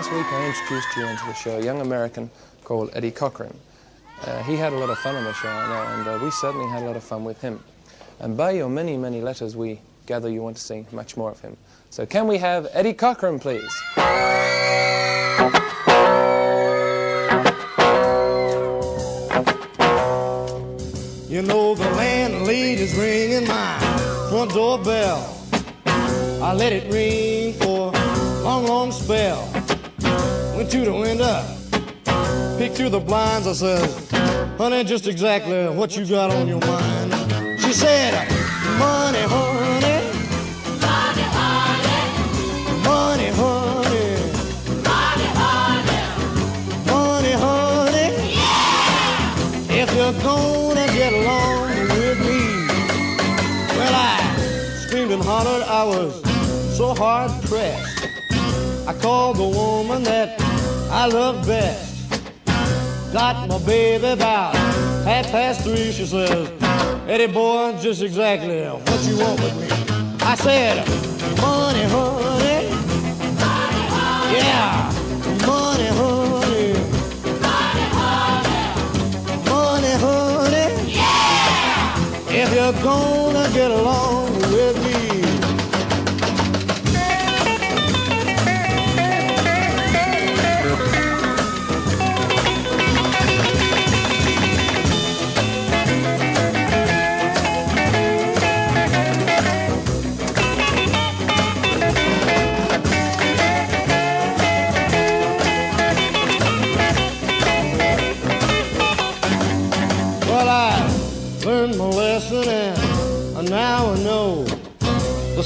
last week I introduced you into the show a young American called Eddie Cochran. Uh, he had a lot of fun on the show, and uh, we certainly had a lot of fun with him. And by your many, many letters, we gather you want to see much more of him. So can we have Eddie Cochran, please? You know the landlady's ringing my front door bell. I let it ring for a long, long spell. To the window, peeked through the blinds. I said, honey, just exactly what you got on your mind. She said, money, honey. Money, honey. Money, honey. Money, honey. Yeah! If you're gonna get along with me, well, I screamed and hollered. I was so hard pressed. I called the woman that I love best. Got my baby about half past three. She says, Eddie boy, just exactly what you want with me. I said, money, honey. Yeah, money, honey. Money, honey. Yeah. If you're gonna get along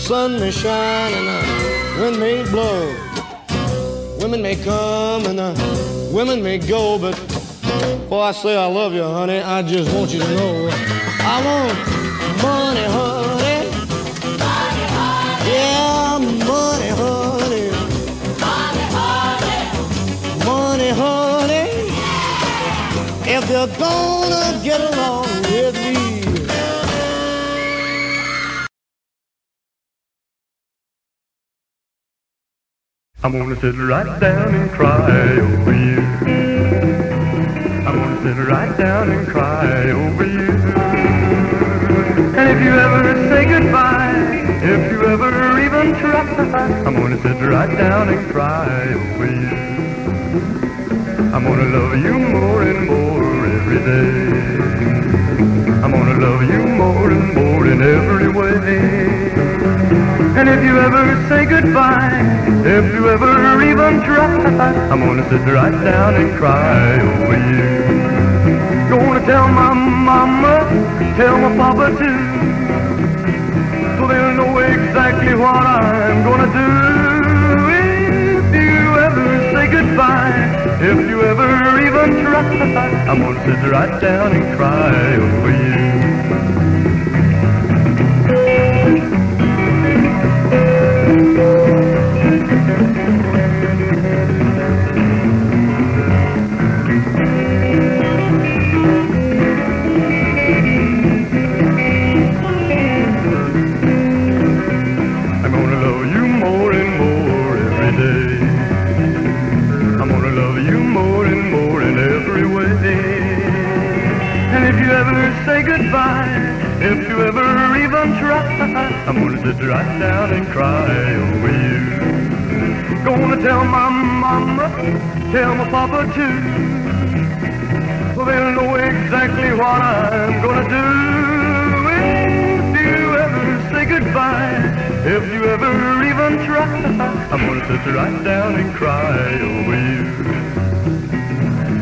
sun may shine and the wind may blow. Women may come and the women may go, but before I say I love you, honey, I just want you to know I want money, honey. Money, honey. Yeah, money, honey. money, honey. Money, honey. If you're gonna get along I'm gonna sit right down and cry over you. I'm gonna sit right down and cry over you. And if you ever say goodbye, if you ever even try, I'm gonna sit right down and cry over you. I'm gonna love you more and more every day. I'm gonna love you more and more in every way. And if you ever say goodbye, if you ever even try, I'm gonna sit right down and cry over you. Gonna tell my mama, tell my papa too, so they'll know exactly what I'm gonna do. Say goodbye, if you ever even try, I'm gonna sit right down and cry over you. Tell my papa too. They'll know exactly what I'm gonna do. If you ever say goodbye, if you ever even try, I'm gonna sit right down and cry over you.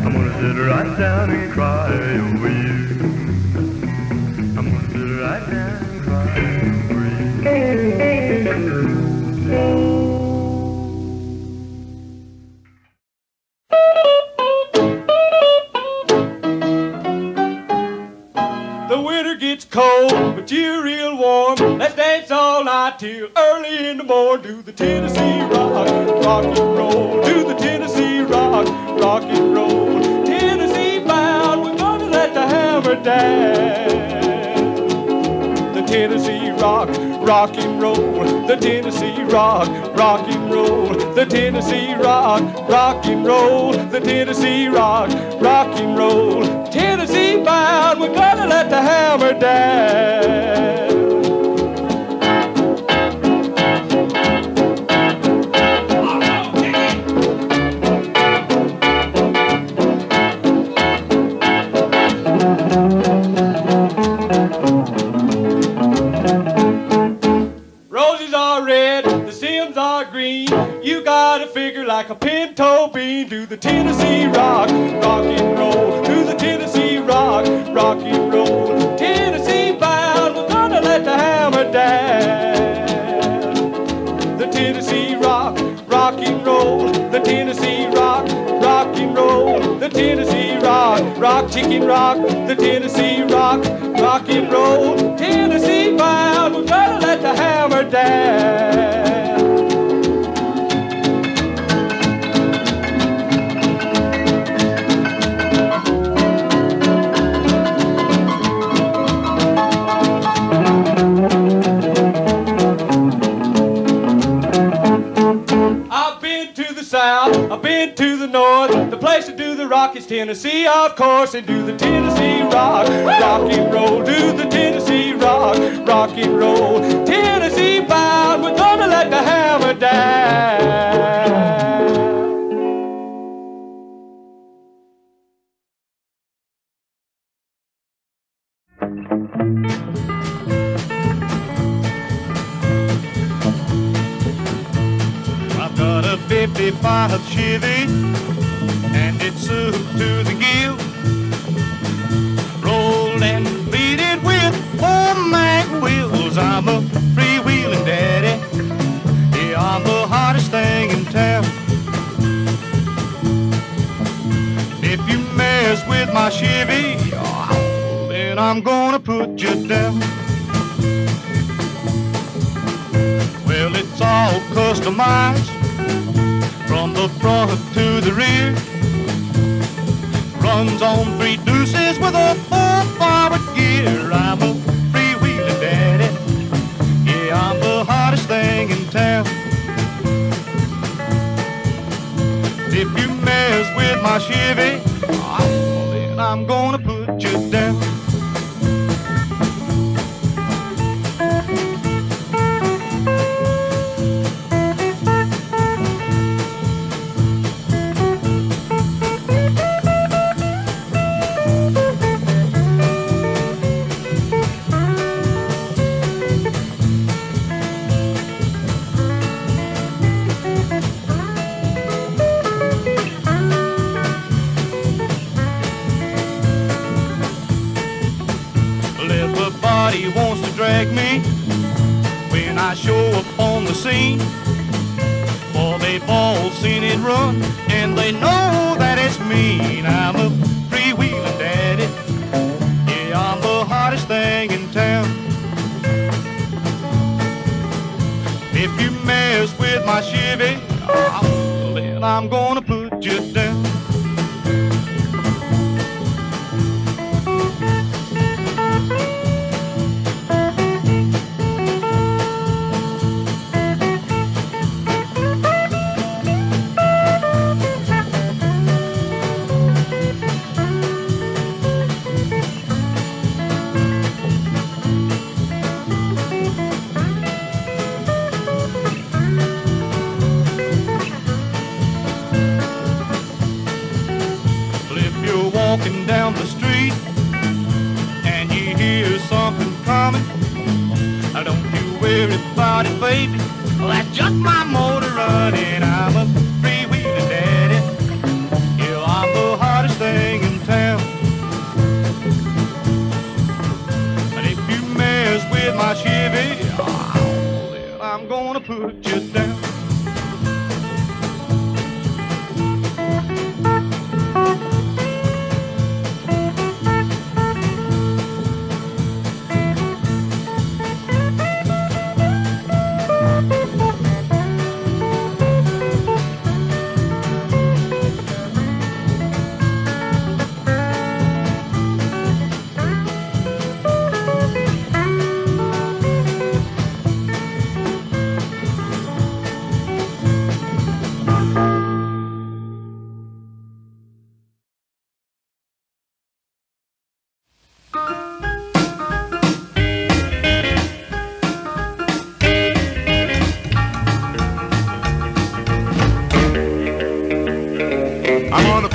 I'm gonna sit right down and cry over you. Chevy, then I'm gonna put you down. Well, it's all customized from the front to the rear. Runs on three deuces with a full forward gear. I'm a freewheeler daddy. Yeah, I'm the hottest thing in town. If you mess with my Chevy, I'm gonna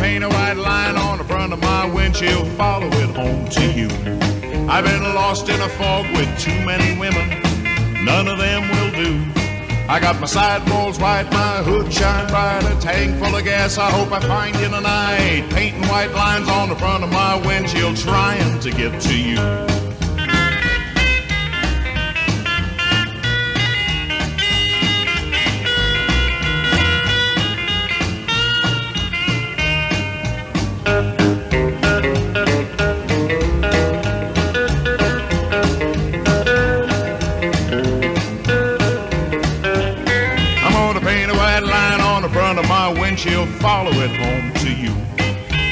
paint a white line on the front of my windshield, follow it home to you. I've been lost in a fog with too many women, none of them will do. I got my sidewalls white, my hood shine bright, a tank full of gas I hope I find you tonight. Painting white lines on the front of my windshield, trying to get to you. Follow it home to you.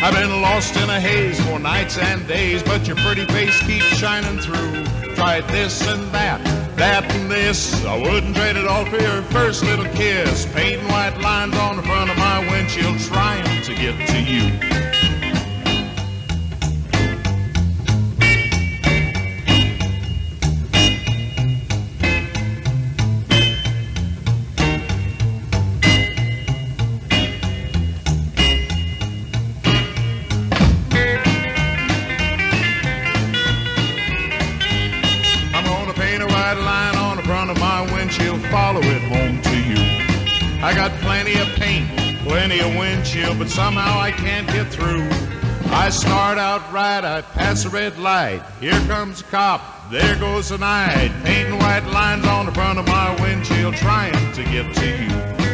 I've been lost in a haze for nights and days, but your pretty face keeps shining through. Tried this and that, that and this. I wouldn't trade it all for your first little kiss. Painting white lines on the front of my windshield, trying to get to you. Somehow I can't get through. I start out right, I pass a red light. Here comes a cop, there goes the night. Painting white lines on the front of my windshield, trying to get to you.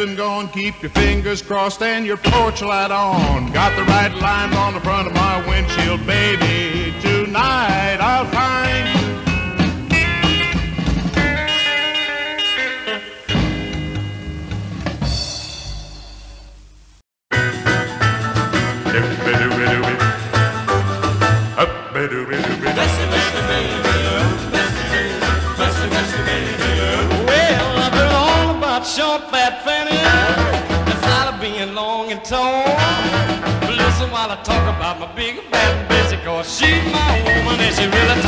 And gone. Keep your fingers crossed and your porch light on. Got the right lines on the front of my windshield, baby. Tonight I'll find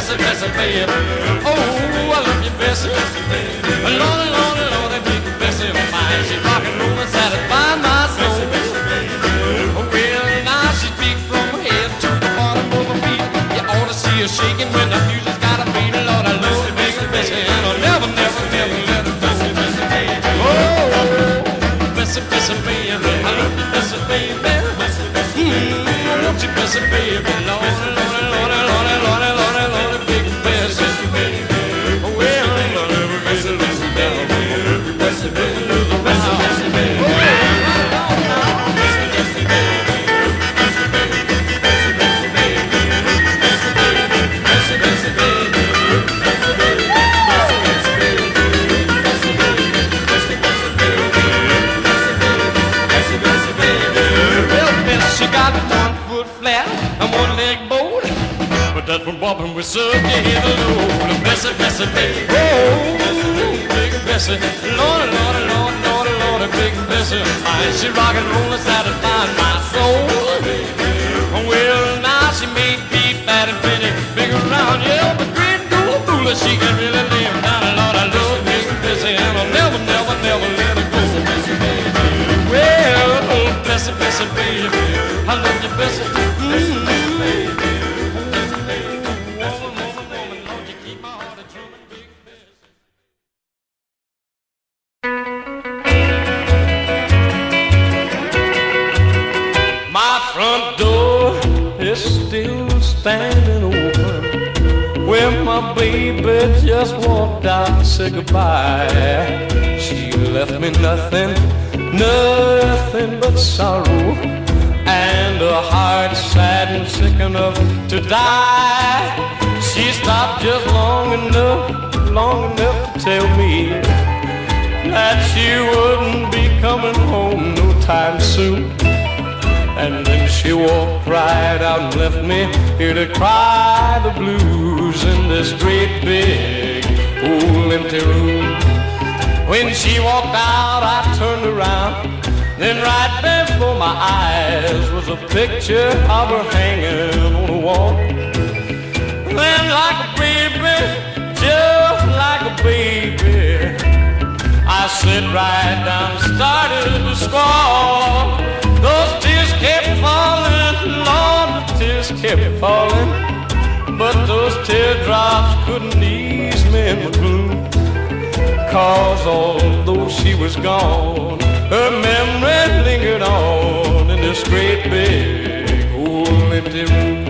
Bessie, Bessie, baby. Oh, I love you, Bessie. Lord, Lord, Lord, that big Bessie of mine. She rock and roll and satisfy my soul. Well, now she's big from her head to the bottom of her feet. You ought to see her shaking when the music's got a beat. Lord, I love the big Bessie, and I'll never, never, never let her go. Oh, Bessie, Bessie, baby, I love you, Bessie, baby. Mm, I love you, Bessie, baby. Lord, Lord, with Sir Gay the load. Bessie, Bessie, baby. Oh, big Bessie. Lord, Lord, Lord, Lord, Lord, big Bessie. Mine, she rock and roll and satisfy my soul. Well, now she may be fat and pretty, big around, yeah, but great cool fool, she can really lay to cry the blues in this great big old empty room. When she walked out, I turned around. Then right before my eyes was a picture of her hanging on the wall. Then like a baby, just like a baby, I sat right down and started to squall. Kept falling. But those teardrops couldn't ease me in my gloom. Cause although she was gone, her memory lingered on in this great big old empty room.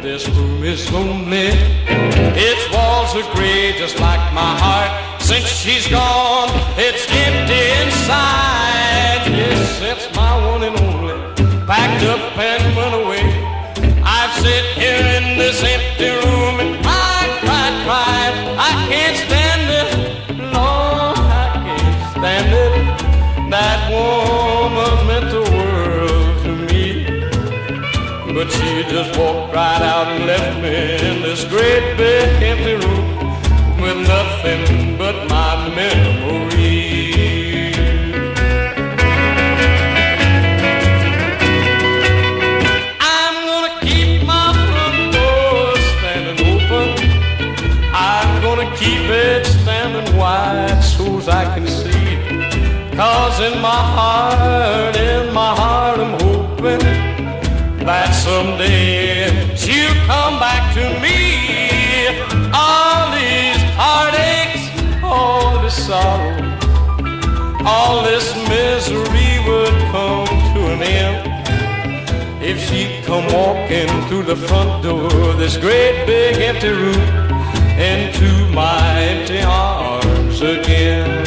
This room is lonely, its walls are gray just like my heart. Since she's gone, it's empty inside. Yes, it's up and went away. I've sit here in this empty room and cried, cried, cried. I can't stand it, Lord, I can't stand it. That woman meant the world to me. But she just walked right out and left me in this great big Cause in my heart, in my heart, I'm hoping that someday she'll come back to me. All these heartaches, all this sorrow, all this misery would come to an end if she'd come walking through the front door this great big empty room into my empty arms again.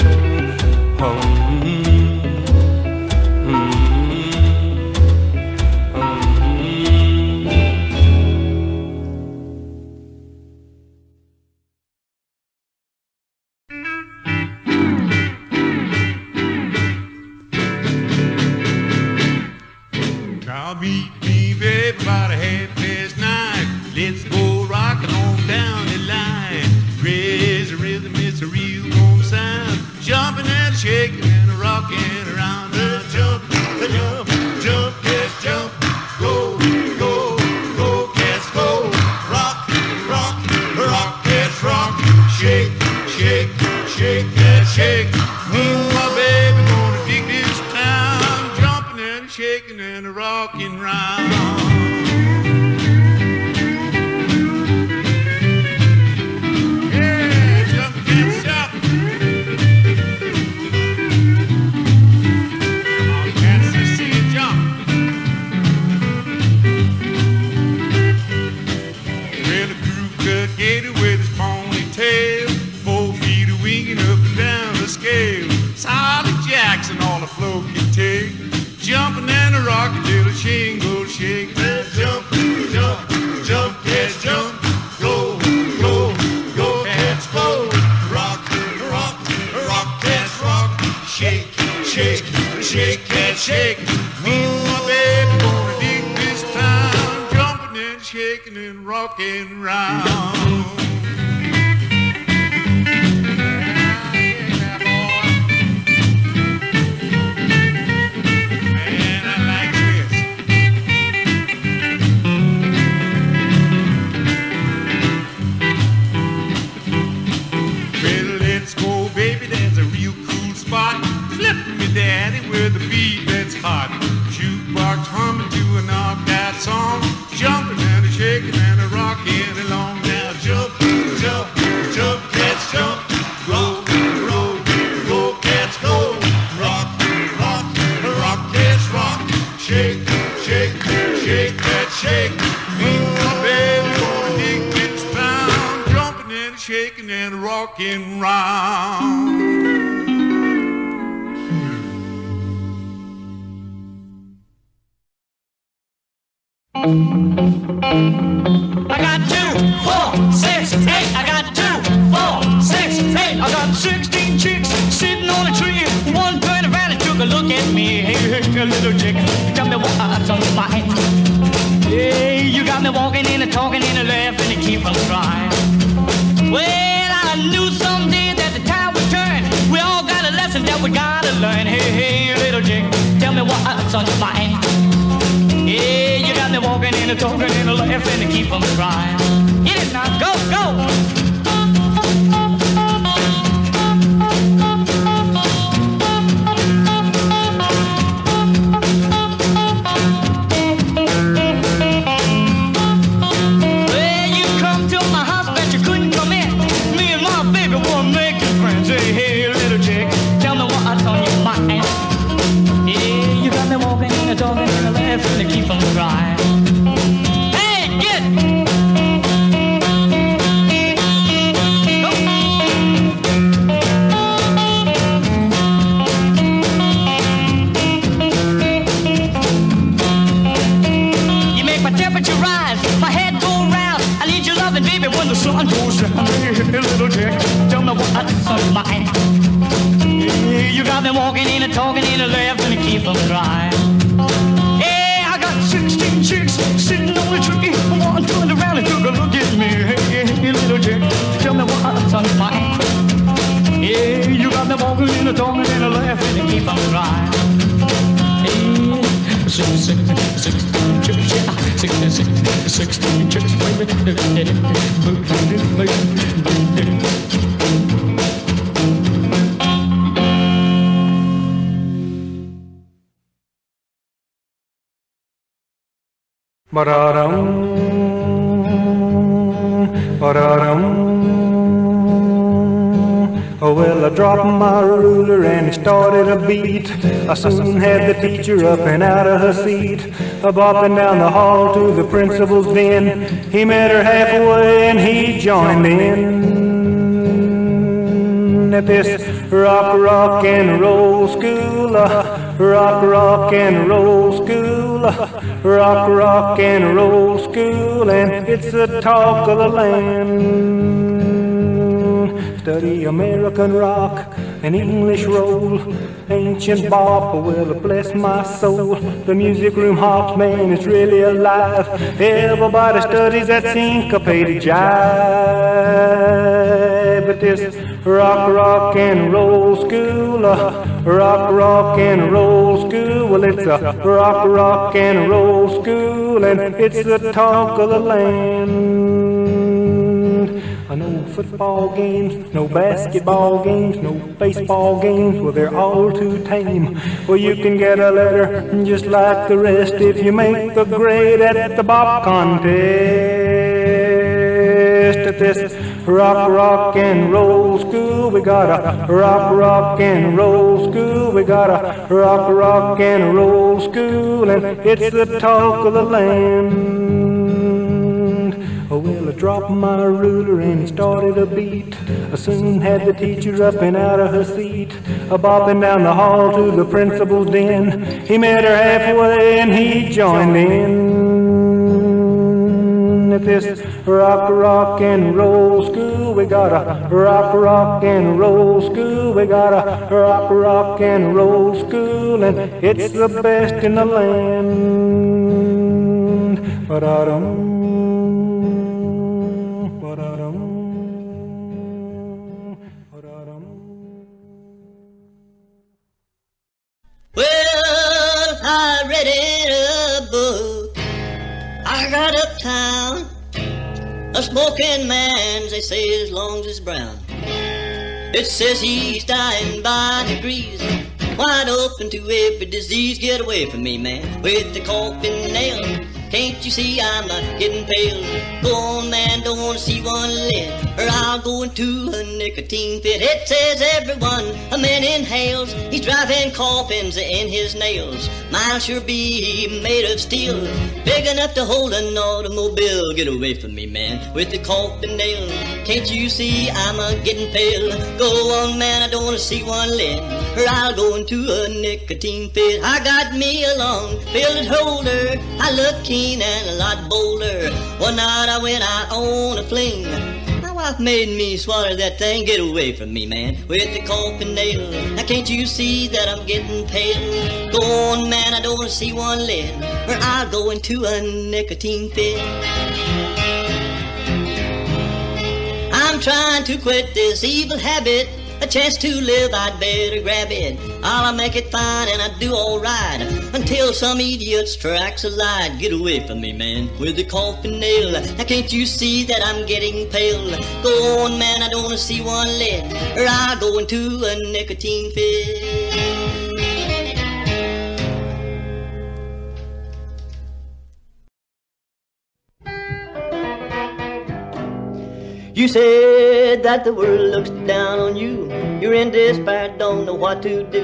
On. Hey, you got me walking in and talking in and laughing and keep on crying. Well, I knew someday that the time would turn. We all got a lesson that we gotta learn. Hey, hey, little chick, tell me what's on your mind. Yeah, you got me walking in and talking in and laughing and keep on crying. Get it now, go, go. Walking in and talking in and laughing and keep on crying. Hey, 16, 16 chicks, yeah, 16, 16, 16 chicks, baby. Ba-da-dum, dropped my ruler and it started a beat. I soon had the teacher up and out of her seat. A bopping down the hall to the principal's den. He met her halfway and he joined in at this rock, rock and roll school. uh, Rock, rock and roll school. uh, Rock, rock and roll school. And it's the talk of the land. Study American rock and English roll. Ancient bop, well, bless my soul. The music room hops, man, it's really alive. Everybody studies that syncopated jive. But this rock, rock and roll school, uh, rock, rock and roll school. Well, it's a rock, rock and roll school, and it's the talk of the land. No football games, no basketball games, no baseball games. Well, they're all too tame. Well, you can get a letter just like the rest if you make the grade at the Bob contest. At this rock, rock and roll school, we got a rock, rock and roll school. We got a rock, rock and roll school, and it's the talk of the land. I my ruler and started a beat. I soon had the teacher up and out of her seat. A bopping down the hall to the principal's den. He met her halfway and he joined in. At this rock, rock and roll school, we got a rock, rock and roll school. We got a rock, rock and roll school, and it's the best in the land. Ba-da-dum. Ba-da-dum. I got uptown. A smoking man, they say, as long as it's brown. It says he's dying by degrees. Wide open to every disease. Get away from me, man, with the coffin nail. Can't you see I'm not getting pale? Go on, man, don't wanna see one lit, or I'll go into a nicotine fit. It says everyone a man inhales, he's driving coffins in his nails. Mine sure be made of steel, big enough to hold an automobile. Get away from me, man, with the coffin nail. Can't you see I'm a getting pale? Go on, man, I don't wanna see one lit, or I'll go into a nicotine fit. I got me a long filled holder. I look keen and a lot bolder. One night I went out on a fling. My wife made me swallow that thing. Get away from me, man, with the coffin nail. Now can't you see that I'm getting pale? Go on, man, I don't wanna see one lit, or I'll go into a nicotine fit. I'm trying to quit this evil habit. A chance to live, I'd better grab it. I'll make it fine and I do alright until some idiot strikes a light. Get away from me, man, with the coffin nail. Now can't you see that I'm getting pale? Go on, man, I don't wanna see one lit, or I'll go into a nicotine fit. You said that the world looks down on you. You're in despair, don't know what to do.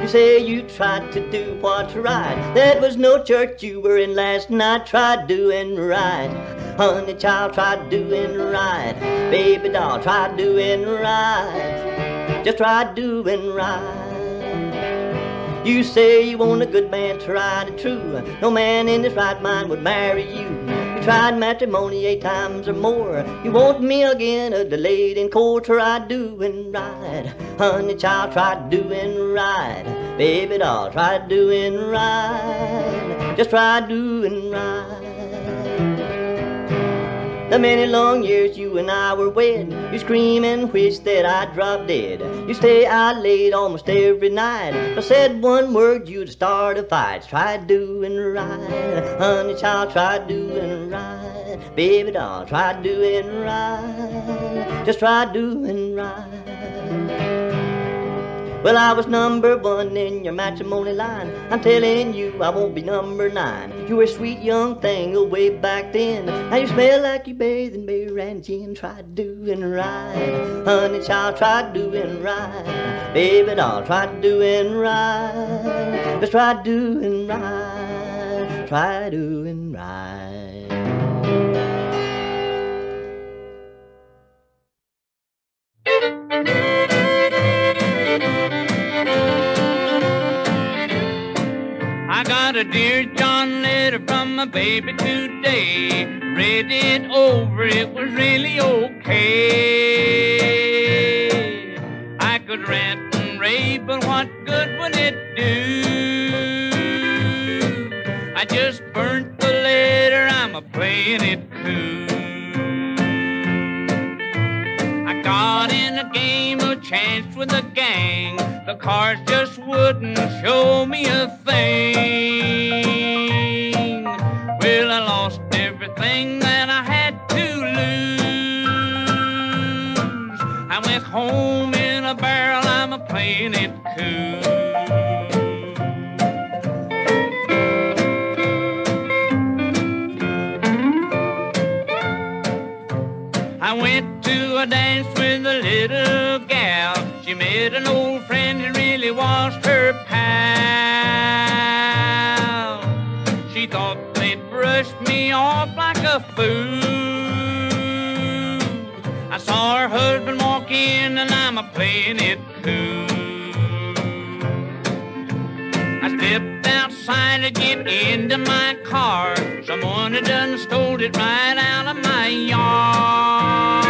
You say you tried to do what's right. That was no church you were in last night. Tried doing right. Honey child, tried doing right. Baby doll, tried doing right. Just try doing right. You say you want a good man, tried and true. No man in his right mind would marry you. Tried matrimony eight times or more. You want me again, a delayed in court. Try doing right. Honey child, try doing right. Baby doll, try doing right. Just try doing right. The many long years you and I were wed, you scream and wish that I'd drop dead. You stay out late almost every night. If I said one word, you'd start a fight. Try doing right, honey child, try doing right. Baby doll, try doing right. Just try doing right. Well, I was number one in your matrimony line. I'm telling you, I won't be number nine. You were a sweet young thing way back then. Now you smell like you bathed in beer and gin. Try doing right. Honey child, try doing right. Baby doll, try doing right. Just try doing right. Try doing right. Got a dear John letter from my baby today. Read it over, it was really okay. I could rant and rave, but what good would it do? I just burnt the letter, I'm a playing it cool. In a game of chance with a gang. The cards just wouldn't show me a thing. Well, I lost everything that I had to lose. I went home in a barrel, I'm a playing it cool. I went to a dance little gal. She met an old friend who really was her pal. She thought they'd brushed me off like a fool. I saw her husband walk in and I'm a playing it cool. I stepped outside to get into my car. Someone had done stole it right out of my yard.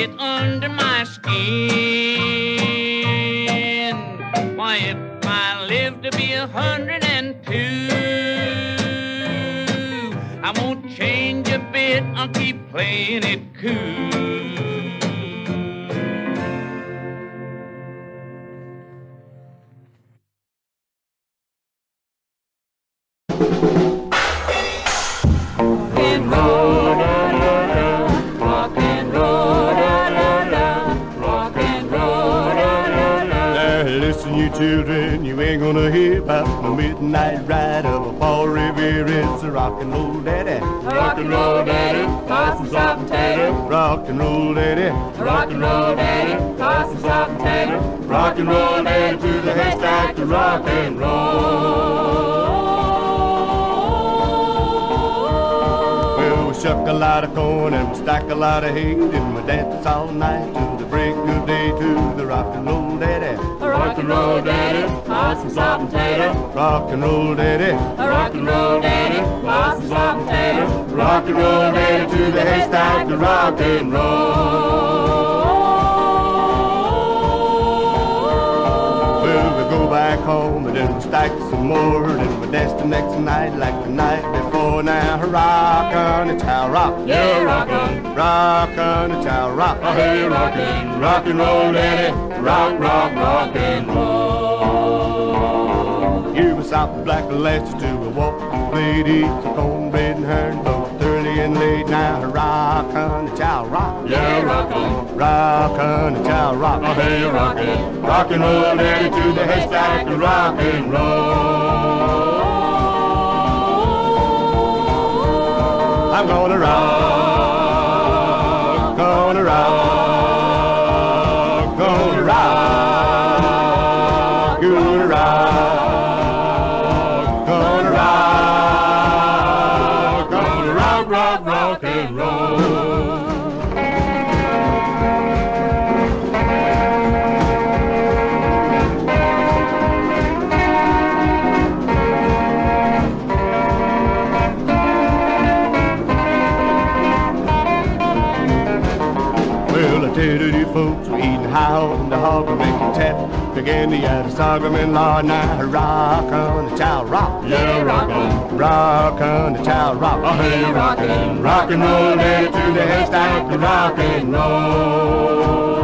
Get under my skin. Why, if I live to be a hundred and two, I won't change a bit. I'll keep playing it cool. Children, you ain't gonna hear about the midnight ride of a Paul Revere. It's a rock and roll daddy. Rock and roll daddy, salt and tater. Rock and roll daddy. Rock and roll daddy, salt and tater. Rock and roll daddy to the haystack to rock and roll. Shuck a lot of corn and we stack a lot of hay. Then we dance all night till the break of day to the rock and roll daddy. Rock and roll daddy, toss some salt and tater. Rock and roll daddy. Rock and roll daddy, toss some salt and tater. Rock and roll daddy to the haystack to rock and roll. Home and then we stack some more. Then we dance the next night like the night before. Now, rock on the child rock. Yeah, rockin', Rock on the child rock. oh hey, rockin', rock and roll daddy, rock, rock, rock and roll. Here we South Black Lashes to a walk. Lady, some cornbread and herring, both early and late. Now, rock on the child rock. Yeah, rockin', Rock on the child rock. oh hey, rockin', rock and roll daddy to the haystack to rock and roll. I'm gonna rock, gonna rock, tap. Began to add a sorghum law. Now rock on the child rock. Yeah, rockin', Rock on the child rock. oh hey, rockin', rock and roll to the haystack to rock and roll.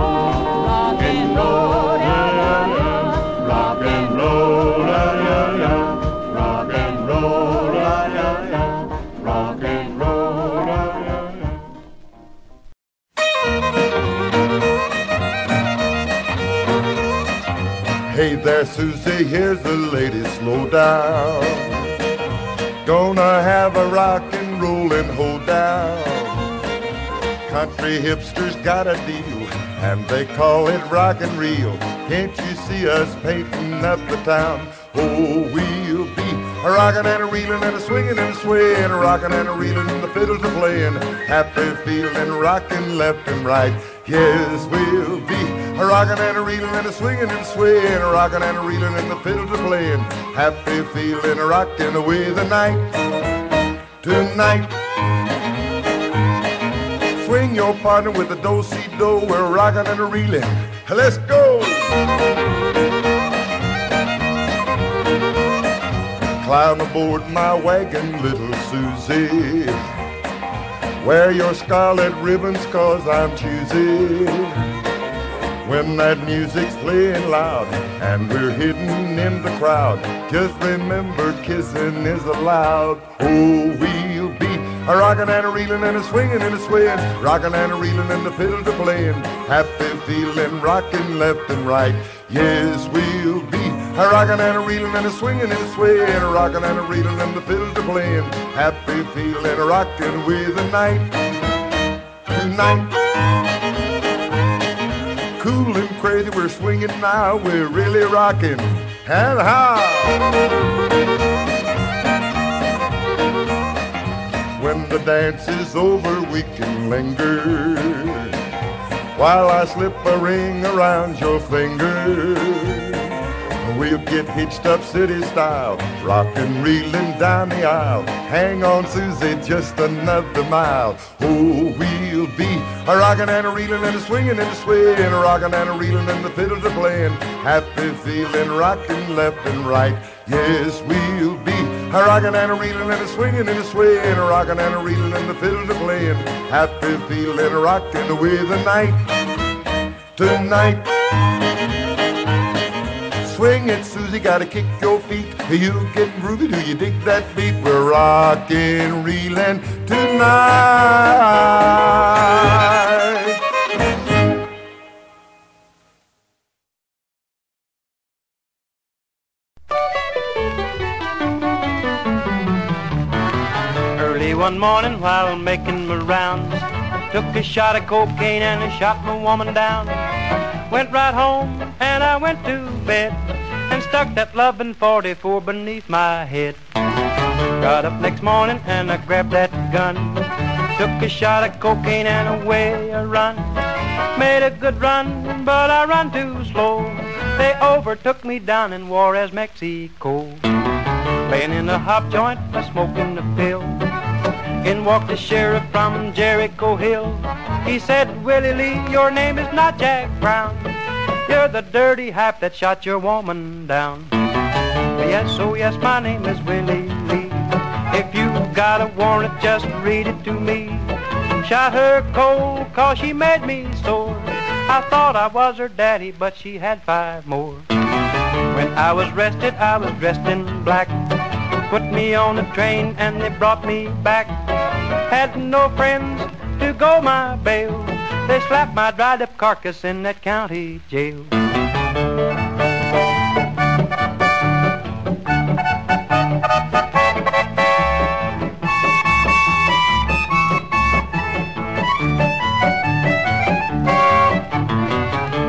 There, Susie, here's the lady, slow down. Gonna have a rock and rollin' hold down. Country hipsters got a deal, and they call it rock and reel. Can't you see us painting up the town? Oh, be a rockin' and a reelin' and a swingin' and a swaying, a rockin' and a reelin' and the fiddles are playin'. Happy feelin', rockin' left and right. Yes, we'll be a rockin' and a reelin' and a swingin' and a swaying, a rockin' and a reelin' and the fiddles are playin'. Happy feelin', rockin' away the night. Tonight. Swing your partner with a do-si-do. We're rockin' and a reelin'. Let's go. Climb aboard my wagon, little Susie. Wear your scarlet ribbons, cause I'm choosy. When that music's playing loud and we're hidden in the crowd, just remember kissing is allowed. Oh, we'll be a rockin' and a reelin' and a swingin' and a swaying, rockin' and a reelin' and the fiddles are playing. Happy feelin', rockin' left and right. Yes, we'll be a rockin' and a reelin' and a swingin' and a swaying, rockin' and a reelin' and the fiddles are playing. Happy feelin', rockin' with the night tonight cool and crazy. We're swinging now. We're really rocking. And how? When the dance is over, we can linger. While I slip a ring around your finger. We'll get hitched up city style, rockin', reelin' down the aisle. Hang on, Susie, just another mile. Oh, we'll be a rockin' and a reelin' and a swingin' and a swaying, a rockin' and a reelin' and the fiddles are playin'. Happy feelin', rockin' left and right. Yes, we'll be a rockin' and a reelin' and a swingin' and a swaying, a rockin' and a reelin' and the fiddles are playin'. Happy feelin', rockin' with the night tonight swing it, Susie. Gotta kick your feet. You get groovy. Do you dig that beat? We're rockin', reelin' tonight. Early one morning while making my rounds took a shot of cocaine and I shot my woman down. Went right home and I went to bed and stuck that loving 44 beneath my head. Got up next morning and I grabbed that gun. Took a shot of cocaine and away I run. Made a good run, but I run too slow. They overtook me down in Juarez, Mexico. Playing in a hop joint, I smoking a pill. In walked the sheriff from Jericho Hill. He said, Willie Lee, your name is not Jack Brown. You're the dirty half that shot your woman down. Yes, oh yes, my name is Willie Lee. If you've got a warrant, just read it to me. Shot her cold cause she made me sore. I thought I was her daddy, but she had five more. When I was rested, I was dressed in black. Put me on a train and they brought me back. Had no friends to go my bail. They slapped my dried up carcass in that county jail.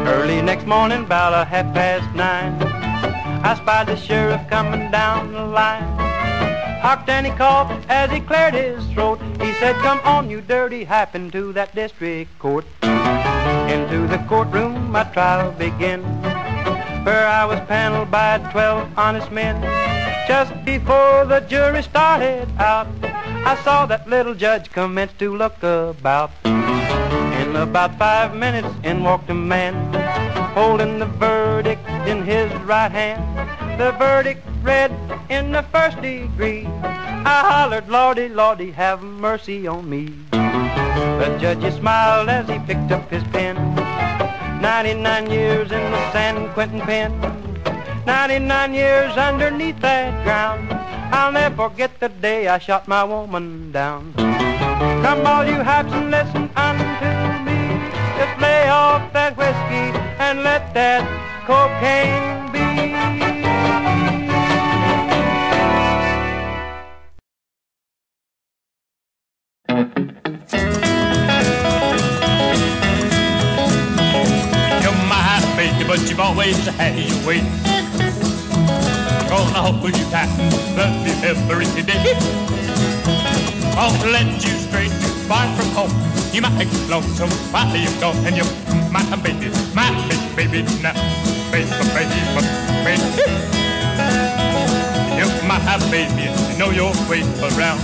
Early next morning, about a half past nine, I spied the sheriff coming down the line. And he coughed as he cleared his throat. He said, come on, you dirty hap, into that district court. Into the courtroom my trial began, where I was paneled by twelve honest men. Just before the jury started out, I saw that little judge commence to look about. In about five minutes in walked a man, holding the verdict in his right hand. The verdict read in the first degree. I hollered, Lordy, Lordy, have mercy on me. The judge smiled as he picked up his pen. 99 years in the San Quentin pen. 99 years underneath that ground. I'll never forget the day I shot my woman down. Come all you haps and listen unto me. Just lay off that whiskey and let that cocaine be. You've always had your way. Gonna hold you and love you every day. Won't let you stray too far from home. You might get lonesome while you go, and you're my baby, my baby, baby now, baby, baby, baby. You're my baby, you know your way around.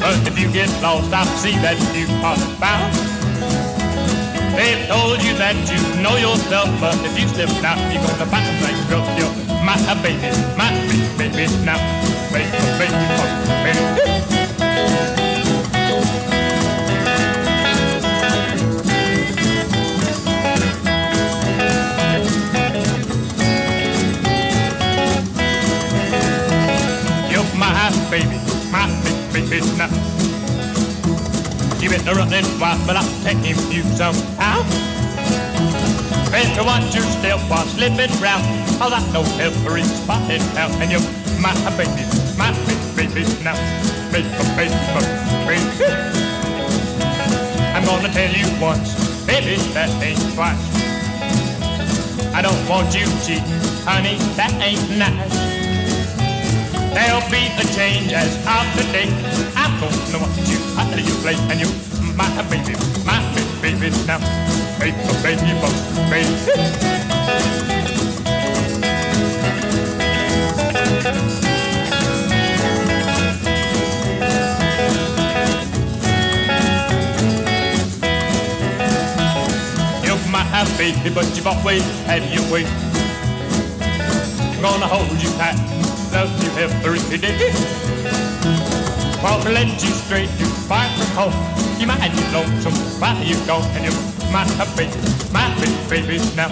But if you get lost, I'll see that you are found. They've told you that you know yourself, but if you slip now, you're gonna find yourself. You're my baby, my baby, baby now, baby, baby, baby. You're my baby, my baby, baby now. Oh, You've been running wild, but I'll take him you somehow. Better watch your step while slipping round. All I know every spot in town. And you're my baby, my baby, baby now. Baby, baby, baby. I'm gonna tell you once, baby, that ain't twice. I don't want you cheating, honey, that ain't nice. There'll be a change as of today. I'm gonna watch you, how you play, and you, my baby, my baby, oh, baby now, baby, baby, baby. You're my baby, but you've always had your way. I'm Gonna hold you tight, love you every day. Won't let you stray too far from home. You might get lonesome while you go, and you're my baby, my baby, baby now,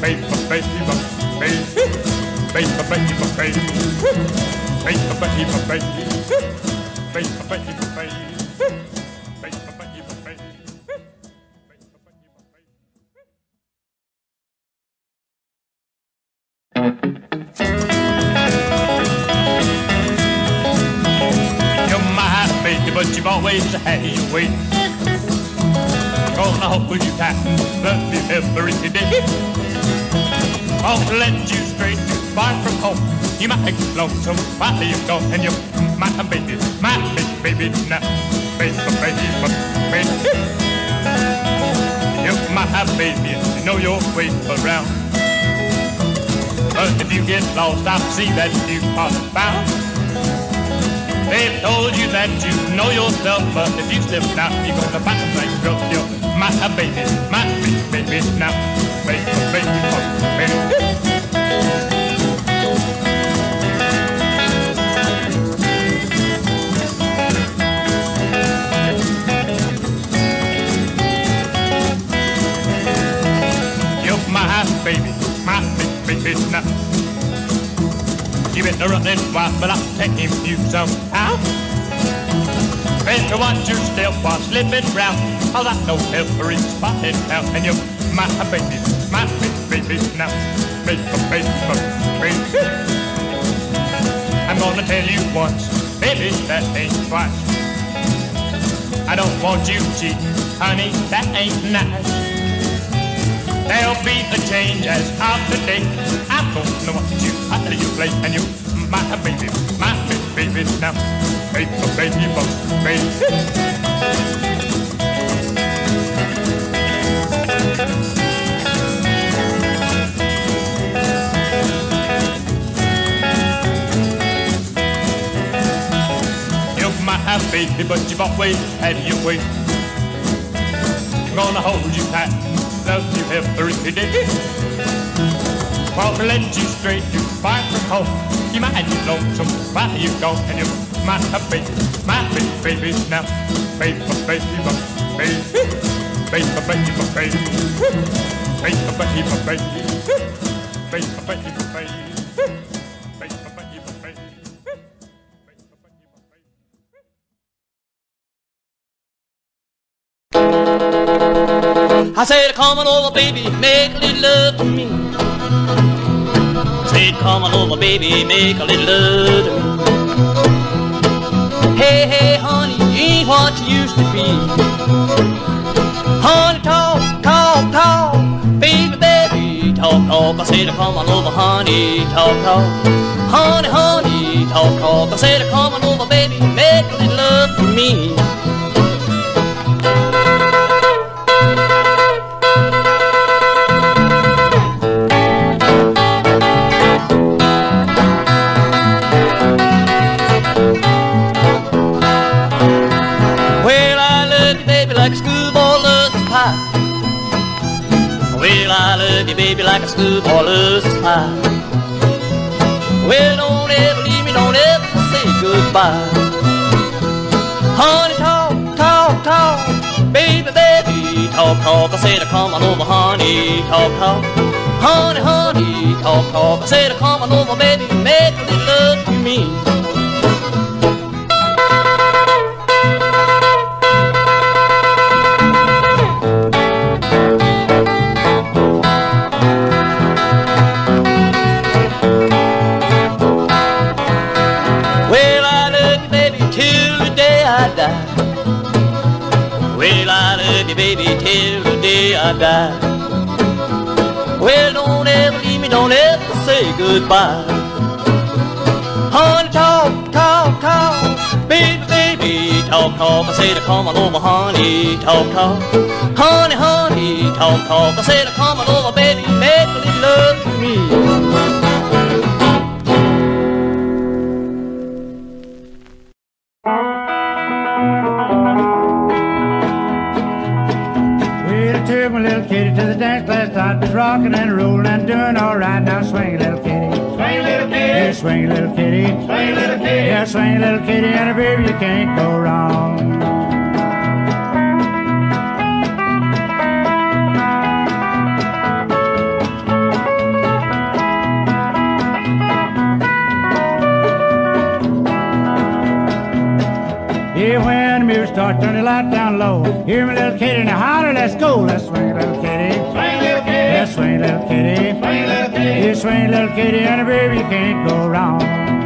baby, baby, baby, baby, baby, baby, baby, baby, baby, baby, baby, baby. Might get lonesome you go, and you, my baby, my baby, baby now, baby, baby, baby. You're my baby, you know your way around. But if you get lost, I'll see that you are found. They've told you that you know yourself, but if you slip out, you're gonna find things girl. You're my baby, my baby, baby now, baby, baby, baby. You're baby now. You better run and wild, but take him you somehow. Better watch your step while slipping round. All I know every spot in town, and you're my baby, my baby, baby now, baby, baby, baby. I'm gonna tell you once, baby, that ain't twice. I don't want you cheating, honey, that ain't nice. There'll be a change as of today. I'm gonna want you, how do you play, and you, my baby, my baby, baby now, baby, oh, baby, oh, baby. You're my baby, but you've always had your way. Gonna hold you tight, love you every day. Won't let you stray too far from home. You might be lonesome while you go, and you're my baby, my baby, baby now, baby, baby, baby, baby, baby, baby, baby, baby, baby, baby, baby, baby, baby. I said, come on over, baby, make a little love to me. Said, come on over, baby, make a little love to me. Hey, hey, honey, you ain't what you used to be. Honey, talk, talk, talk, baby, baby, talk, talk. I said, come on over, honey, talk, talk. Honey, honey, talk, talk. I said, come on over, baby, make a little love to me. Baby, like a schoolboy loves his pie. Well, don't ever leave me, don't ever say goodbye. Honey, talk, talk, talk, baby, baby, talk, talk. I said, come on over, honey, talk, talk. Honey, honey, talk, talk. I said, come on over, baby, make a little love to me. Baby, till the day I die. Well, don't ever leave me, don't ever say goodbye. Honey, talk, talk, talk, baby, baby, talk, talk. I said, come on over, honey, talk, talk. Honey, honey, talk, talk. I said, come on over, baby, make a little love to me. Little kitty to the dance last night. Was rocking and rolling and doing all right. Now swing, little kitty. Swing, little kitty. Yeah, swing, little kitty. Swing, little kitty. Yeah, swing, little kitty. And a baby, you can't go wrong. When the music starts, turn the light down low. Hear me, little kitty, now holler, let's go. Let's swing, little kitty. Swing, little kitty. Let's swing, little kitty. Swing, little kitty. You swing, little kitty, and a baby, you can't go wrong.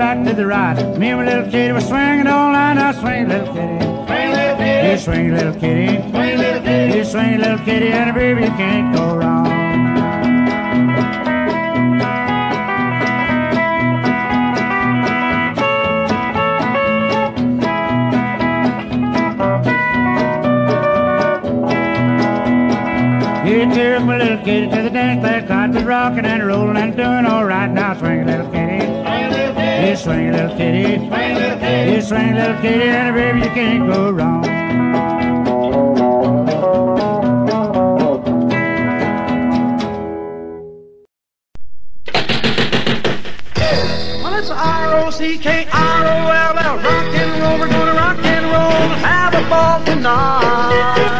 Back to the right. Me and my little kitty were swinging all night. Now swing, little kitty. Swing, little kitty. You swing, little kitty. Swing, little kitty. You swing, little kitty, and baby, you can't go wrong. You took my little kitty to the dance last night, was rocking and rolling and doing all right. Now swing, little kitty. Swing, little kitty. Swing, little kitty. You swing, little kitty, and baby, you can't go wrong. Well, it's R-O-C-K-R-O-L-L, rock and roll. We're gonna rock and roll and have a ball tonight.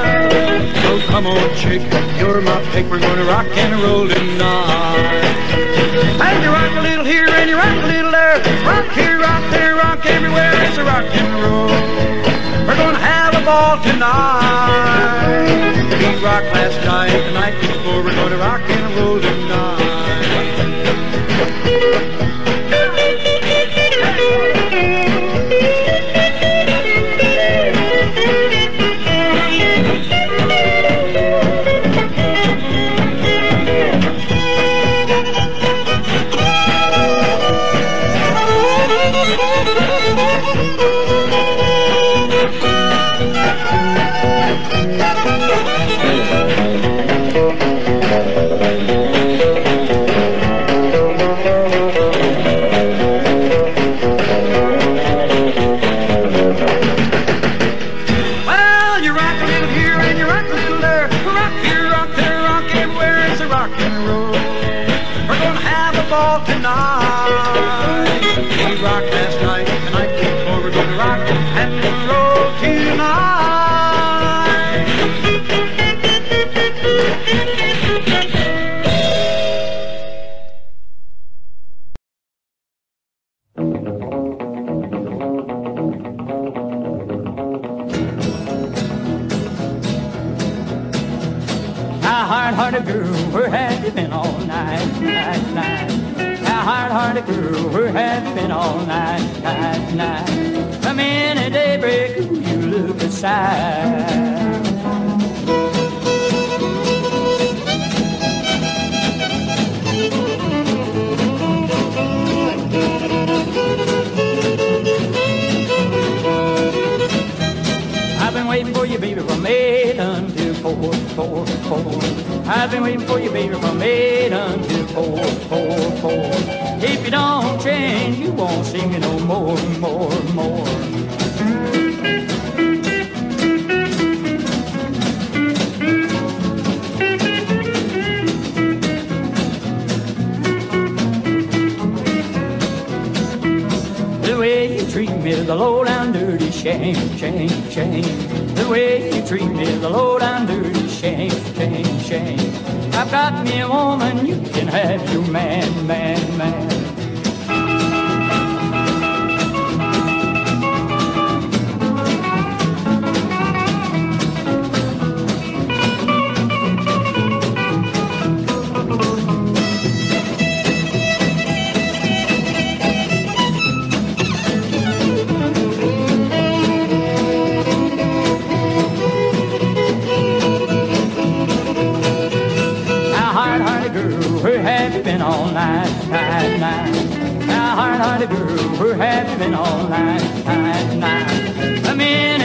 So come on, chick, you're my pick. We're gonna rock and roll tonight. Here and you rock a little there. Rock here, rock there, rock everywhere. It's a rock and roll. We're gonna have a ball tonight. We rocked last night, the night before. We're gonna rock and roll tonight. Night? Come in at daybreak, ooh, you look aside. I've been waiting for you, baby, from eight until four, four, four. I've been waiting for you, baby, from eight until four, four, four. If you don't change, you won't see me no more, more, more. The way you treat me a low down dirty shame, shame, shame. The way you treat me a low down dirty shame, shame, shame. I've got me a woman, you can have your man, man, man. Been all night, night, night? Come in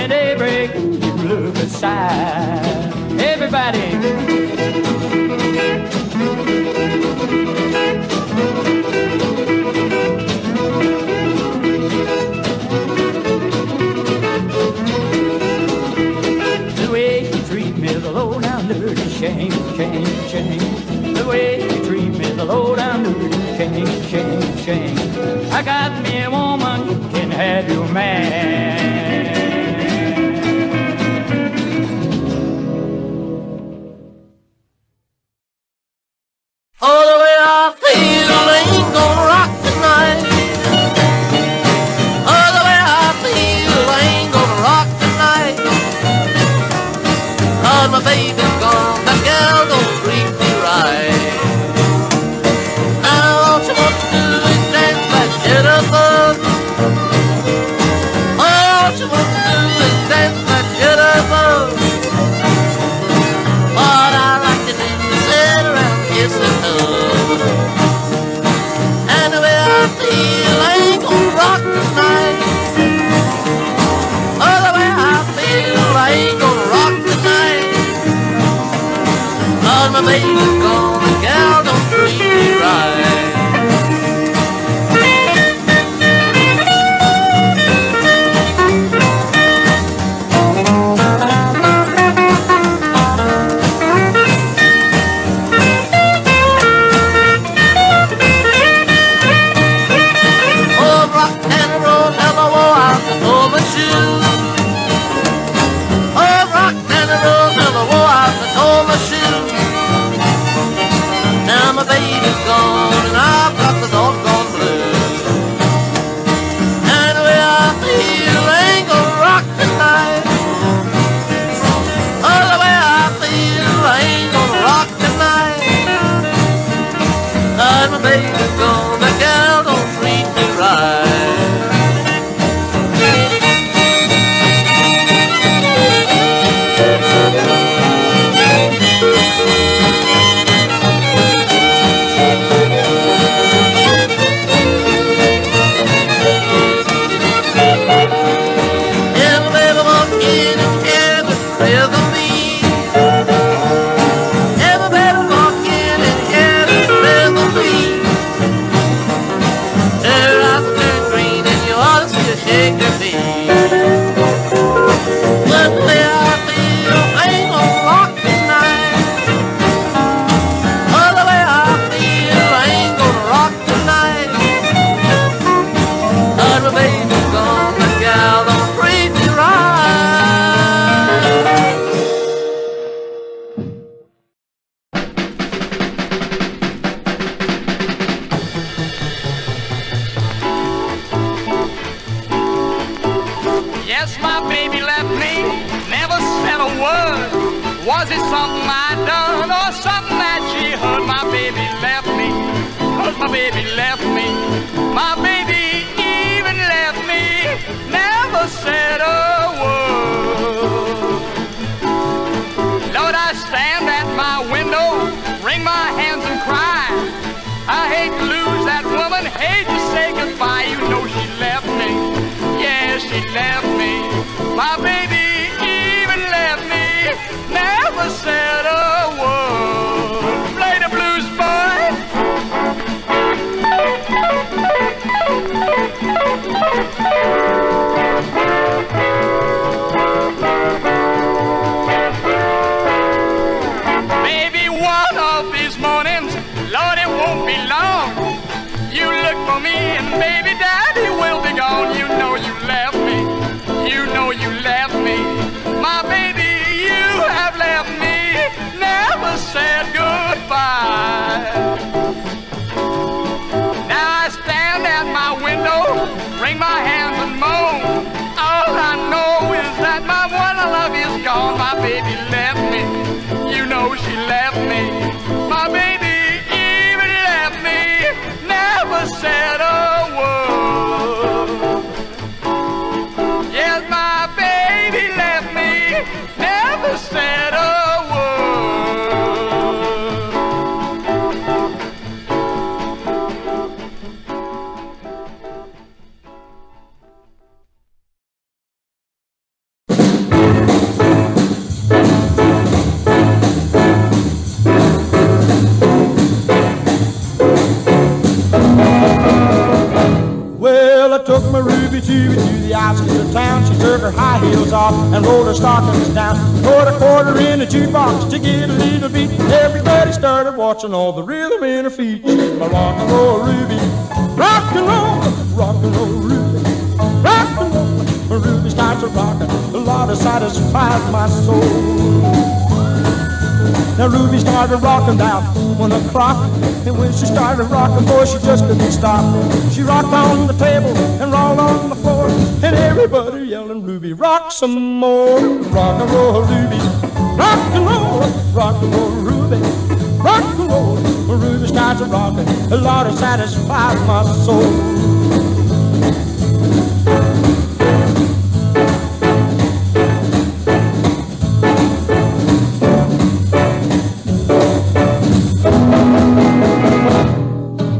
a little beat. Everybody started watching all the rhythm in her feet. My rock and roll Ruby. Rock and roll, rock and roll Ruby. Rock and roll, Ruby starts a rockin'. A lot of satisfies my soul. Now Ruby started rocking down one o'clock, and when she started rocking, boy, she just couldn't stop. She rocked on the table and rolled on the floor, and everybody yelling, "Ruby, rock some more! Rock and roll, Ruby! Rock and roll, rock and roll, Ruby! Rock and roll!" Ruby starts a rocking, a lot of satisfies my soul.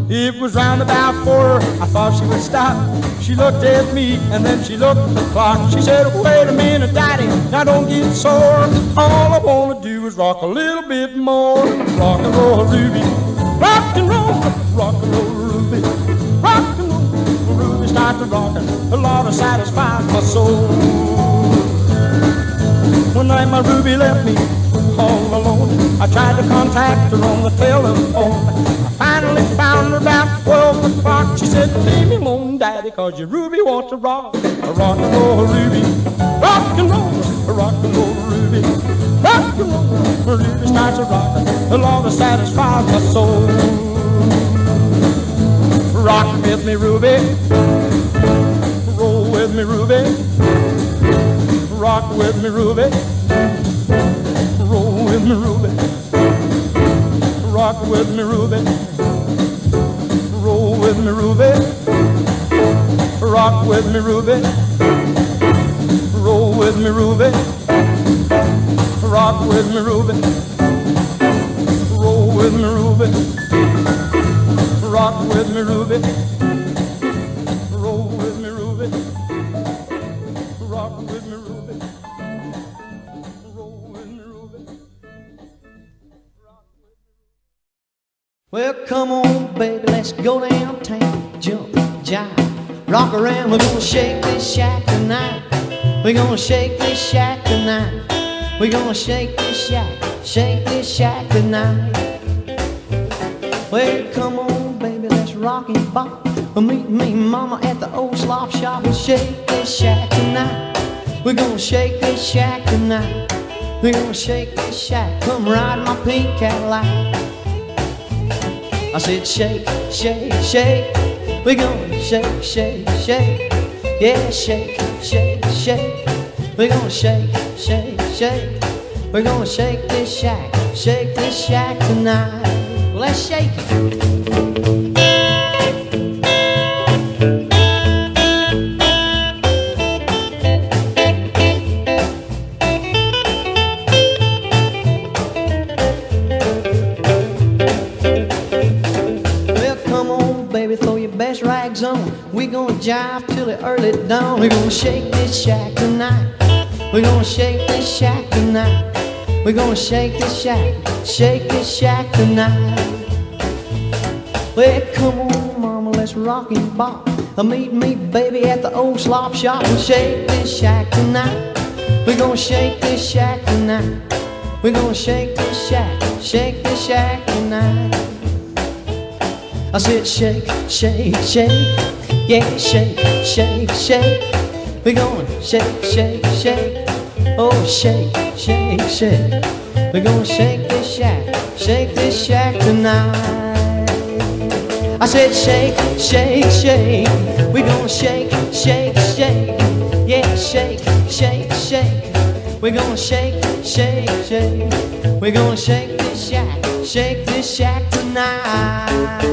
It was round about thought she would stop. She looked at me and then she looked at the clock. She said, wait a minute, daddy, now don't get sore. All I wanna do is rock a little bit more. Rock and roll, Ruby. Rock and roll, rock and roll, Ruby. Rock and roll, Ruby starts to rockin'. A lot of satisfies my soul. One night my Ruby left me all alone. I tried to contact her on the telephone. I finally found her about 12 o'clock. She said, leave me alone, daddy, cause your Ruby wants to rock. A rock and roll Ruby. Rock and roll, a rock and roll Ruby. Rock and roll, Ruby starts a rockin'. A lot to satisfy my soul. Rock with me, Ruby. Roll with me, Ruby. Rock with me, Ruby. Roll with me, Ruby. Rock with me, Ruby. me, Ruby. Rock with me, Ruby. Roll with me, Ruby. Rock with me, Ruby. Roll with me, Ruby. Rock with me, Ruby. Well, come on, baby, let's go downtown. Jump, jive, rock around. We're gonna shake this shack tonight. We're gonna shake this shack tonight. We're gonna shake this shack, shake this shack tonight. Well, come on, baby, let's rock and bop. Meet me, mama, at the old slop shop and shake this shack tonight. We're gonna shake this shack tonight. We're gonna shake this shack. Come ride my pink Cadillac. I said shake, shake, shake. We're gonna shake, shake, shake. Yeah, shake, shake, shake. We're gonna shake, shake, shake. We're gonna shake this shack, shake this shack tonight. Well, let's shake it. Till the early dawn. We gonna shake this shack tonight. We gonna shake this shack tonight. We gonna shake this shack, shake this shack tonight. Well, come on, mama, let's rock and bop. Meet me, baby, at the old slop shop and shake this shack tonight. We gonna shake this shack tonight. We gonna shake this shack, shake this shack tonight. I said shake, shake, shake, yeah, shake, shake, shake. We're going shake, shake, shake. Oh, shake, shake, shake. We're gonna shake this shack, shake this shack tonight. I said shake, shake, shake. We're gonna shake, shake, shake. Yeah, shake, shake, shake. We're gonna shake, shake, shake. We're gonna shake this shack, shake this shack tonight.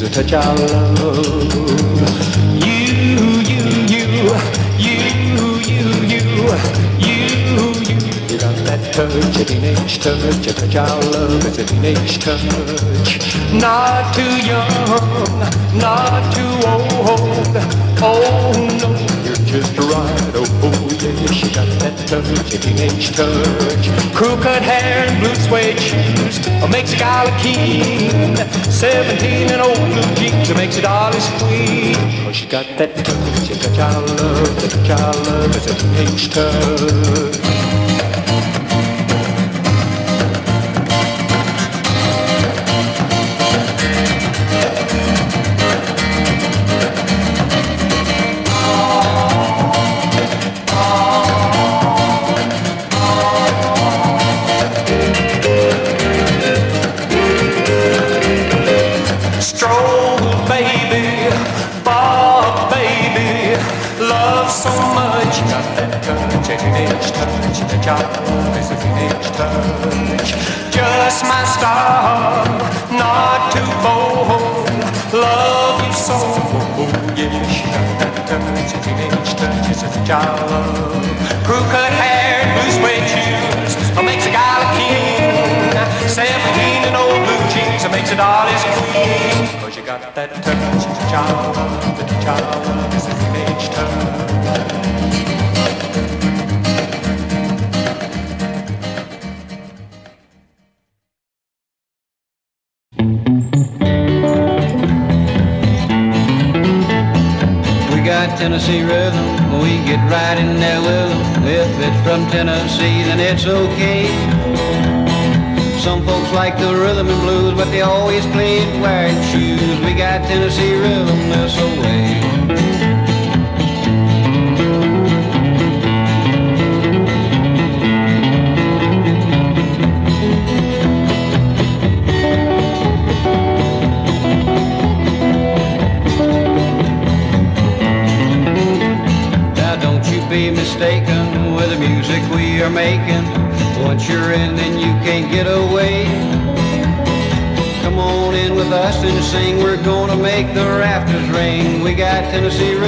Is a touch I love. You, you, you, you, you, you, you, you. You got that touch, a teenage touch, a touch I love. It's a teenage touch. Not too young, not too old. Oh no, you're ride. right. Oh, oh yeah, she got that touch, a teenage touch. Crew cut hair and blue suede shoes oh, makes a look keen. Seventeen and old blue jeans makes all his queen. Oh, she got that touch, a touch I love, touch I love is a teenage touch. Teenage touch, it's a job. Crew cut hair, blue suede shoes, makes a guy look keen. Seventeen and old blue jeans, makes it all his queen. Cause you got that touch, the job, the job is a teenage touch. Okay. Some folks like the rhythm and blues, but they always play it wearing shoes. We got Tennessee rhythm this way. We got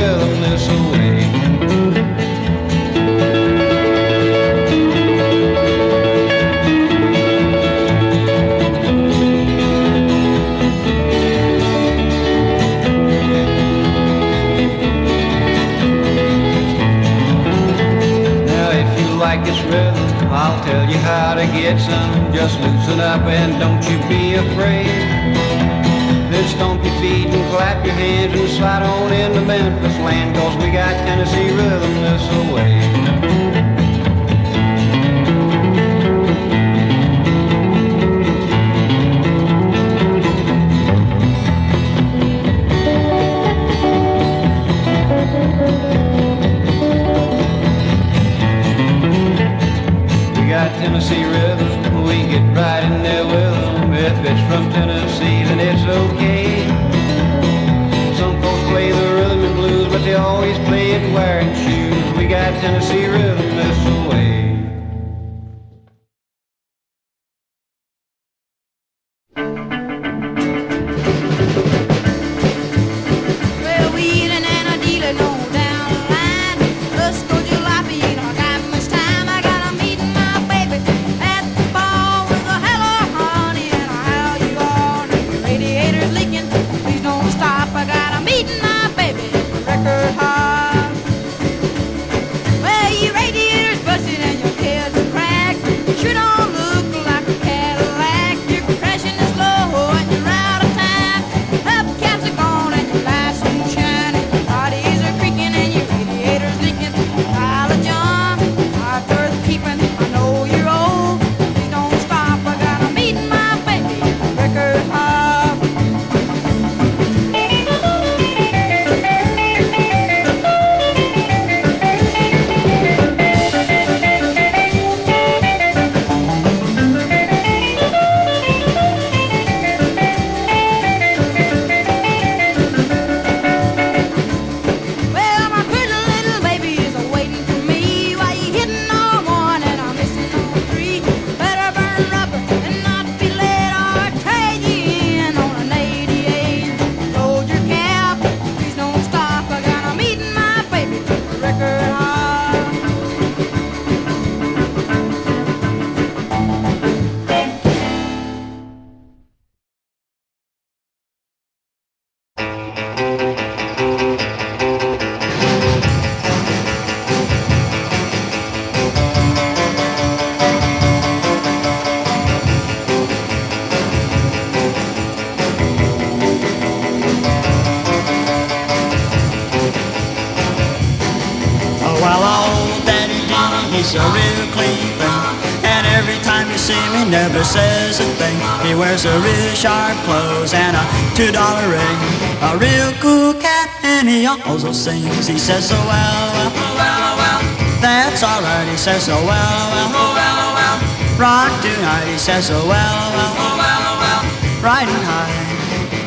He's a real clean thing. And every time you see me, never says a thing. He wears a real sharp clothes and a two-dollar ring. A real cool cat, and he also sings. He says so well, well, oh, well, oh, well. That's all right, he says so well, well, oh, well, oh, well. Rock tonight, he says so well, well, oh, well, oh, well. Riding high.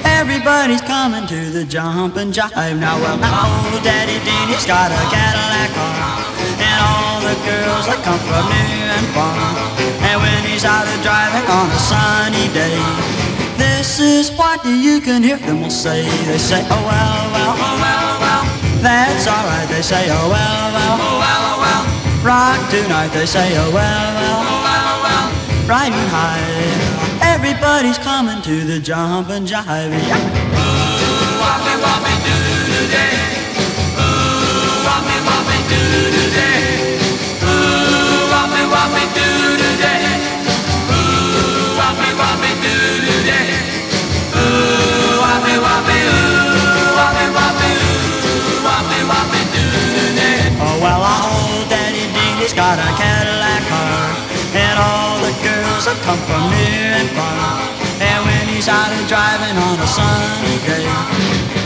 Everybody's coming to the jump and jive now. Well, now old Daddy Dean, he's got a Cadillac car, and all the girls that come from near and far. And when he's out a driving on a sunny day, this is what you can hear them all say. They say, oh well, well, oh well, oh well. That's all right. They say, oh well, well, oh well, oh well. Rock tonight. They say, oh well, well, oh well, oh well. Riding high. Everybody's coming to the jump and jive. Yeah. Oh got a Cadillac car, and all the girls that come from near and far. And when he's out and driving on a sunny day,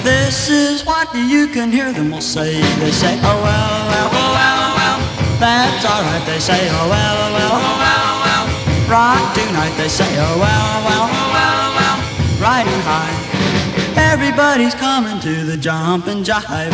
this is what you can hear them all say. They say, oh well, well, oh well, oh well. That's all right. They say, oh well, oh well, oh well, oh well. Rock tonight. They say, oh well, oh, well, oh well, oh, well. Riding high. Everybody's coming to the jump and jive.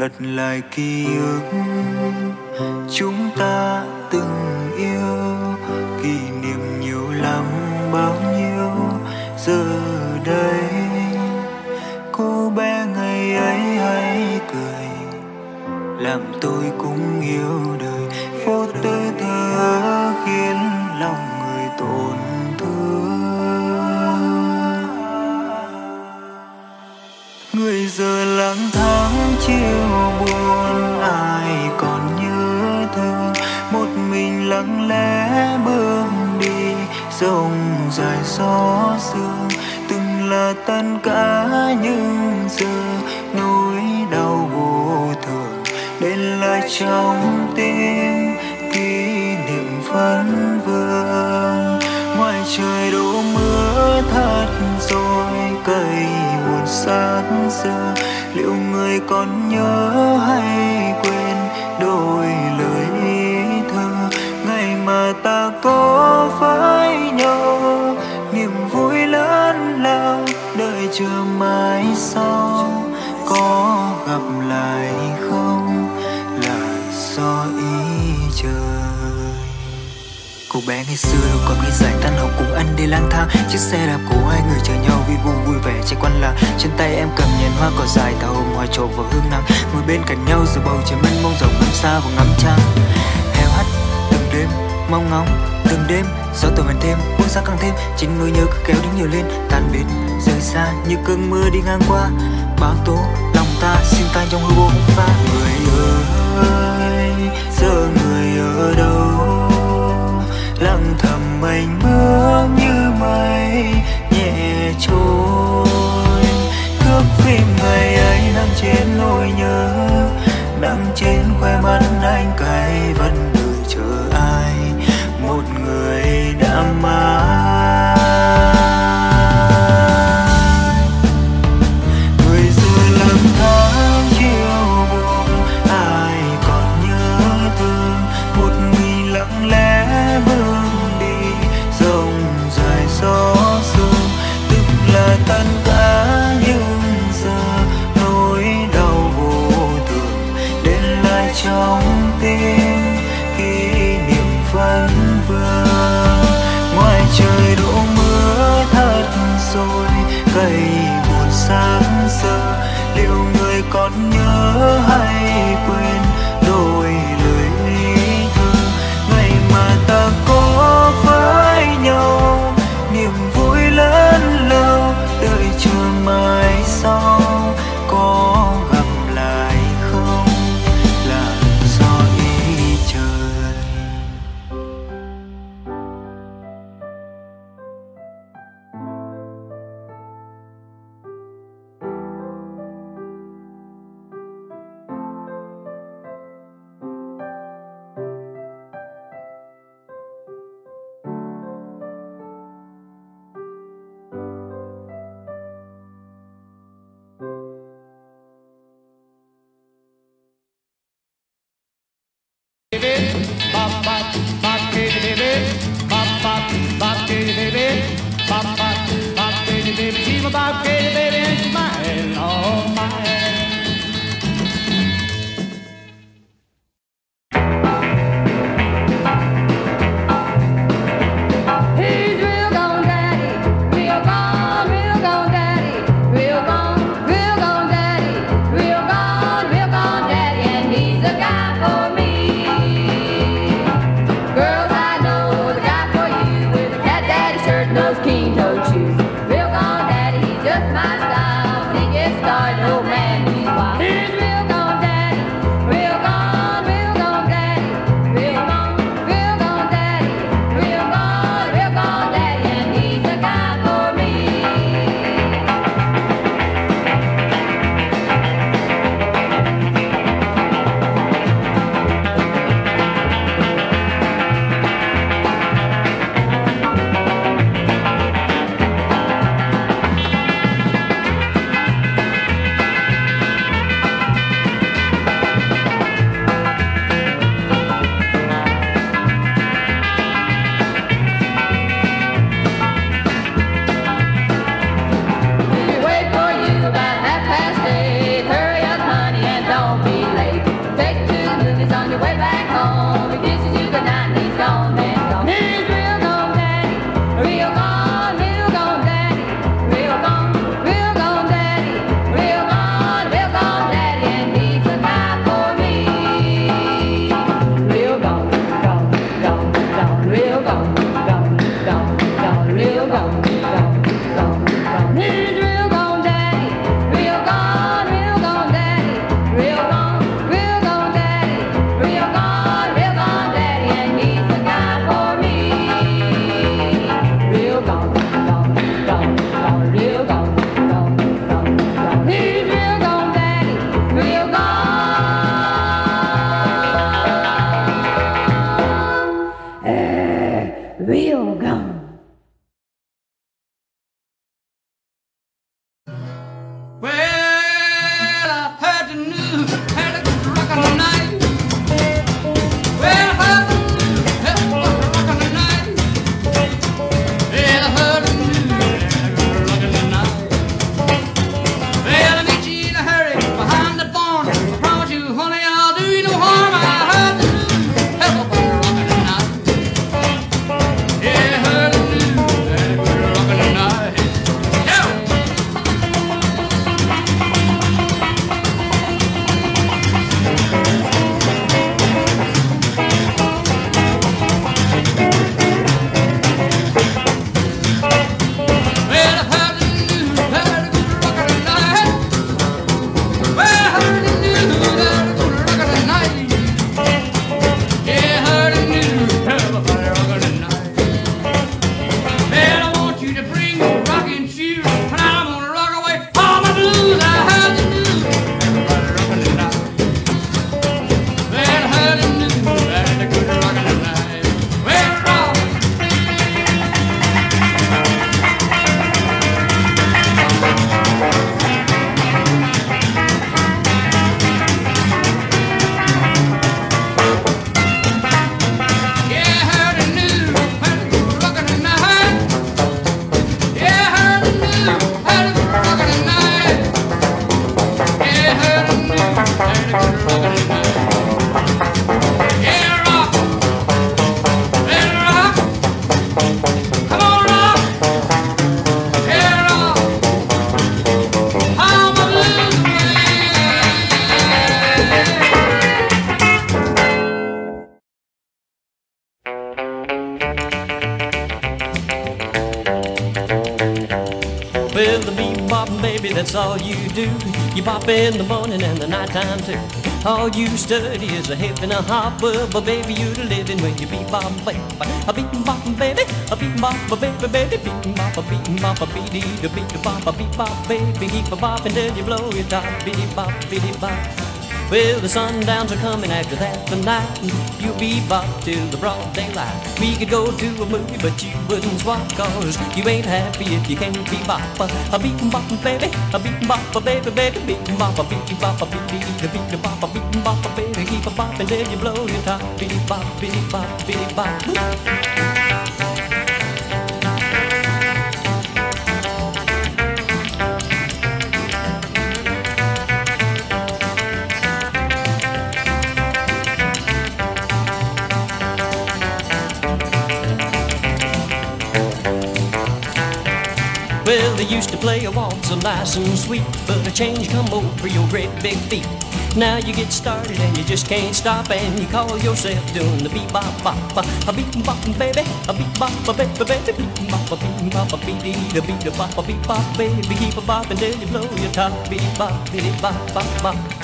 lật lại ký ức. Chúng ta từng yêu, kỷ niệm nhiều lắm, bao nhiêu giờ đây? Cô bé ngày ấy hay cười, làm tôi cũng yêu gió sương từng là tất cả nhưng giờ, nỗi đau vô thường để lại trong tim kỷ niệm vẫn vương. Ngoài trời đổ mưa thật rồi, cây buồn sát giờ liệu người còn nhớ hay quên đôi lời thơ? Ngày mà ta có chưa mai sau có gặp lại không? Là do ý trời cô bé ngày xưa đâu còn nghĩ giải tan học cùng anh đi lang thang. Chiếc xe đạp của hai người chờ nhau vì vui vui vẻ chạy quanh làng. Trên tay em cầm nhành hoa cỏ dài thảo hồng hoa trộn vào hương nắng. Ngồi bên cạnh nhau giữa bầu trời mênh mông rộng ngắm xa và ngắm trăng mong ngóng. Từng đêm, gió tôi vẫn thêm buông xa càng thêm, chính nỗi nhớ cứ kéo đến nhiều lên, tan biến, rời xa như cơn mưa đi ngang qua. Báo tố, lòng ta xin tan trong hư vô. Hung pha người ơi, giờ người ở đâu? Lặng thầm mình bước như mây, nhẹ trôi. Thước phim ngày ấy nằm trên nỗi nhớ, nắng trên khoe mắt anh cay vẫn All you study is a hip and a hop, but baby, you're living when you bebop, baby. A beat bop, baby, a beat bop, baby, baby, beat bop, a beat bop, a beat the beat bop, a beat bop, baby, keep a bop until you blow your top, beat bop, beat bop. Well, the sundowns are coming after that tonight. You'll be bop till the broad daylight. We could go to a movie, but you wouldn't swap cars. You ain't happy if you can't be bop. A beat bop, baby, a beat bop, a baby, baby, beat bop, a beat bop, a beat the beat bop, a beat bop, a baby, keep a bop until you blow your top. Beat bop, beat bop, beat bop. They used to play a waltz so nice and sweet, but a change come over your great big feet. Now you get started and you just can't stop, and you call yourself doing the beat bop bop, a beat bop baby, a beat bop a baby baby, beat bop a beat bop a beat the beat a bop a beat bop baby, keep a bop until you blow your top, beat bop beat bop bop bop.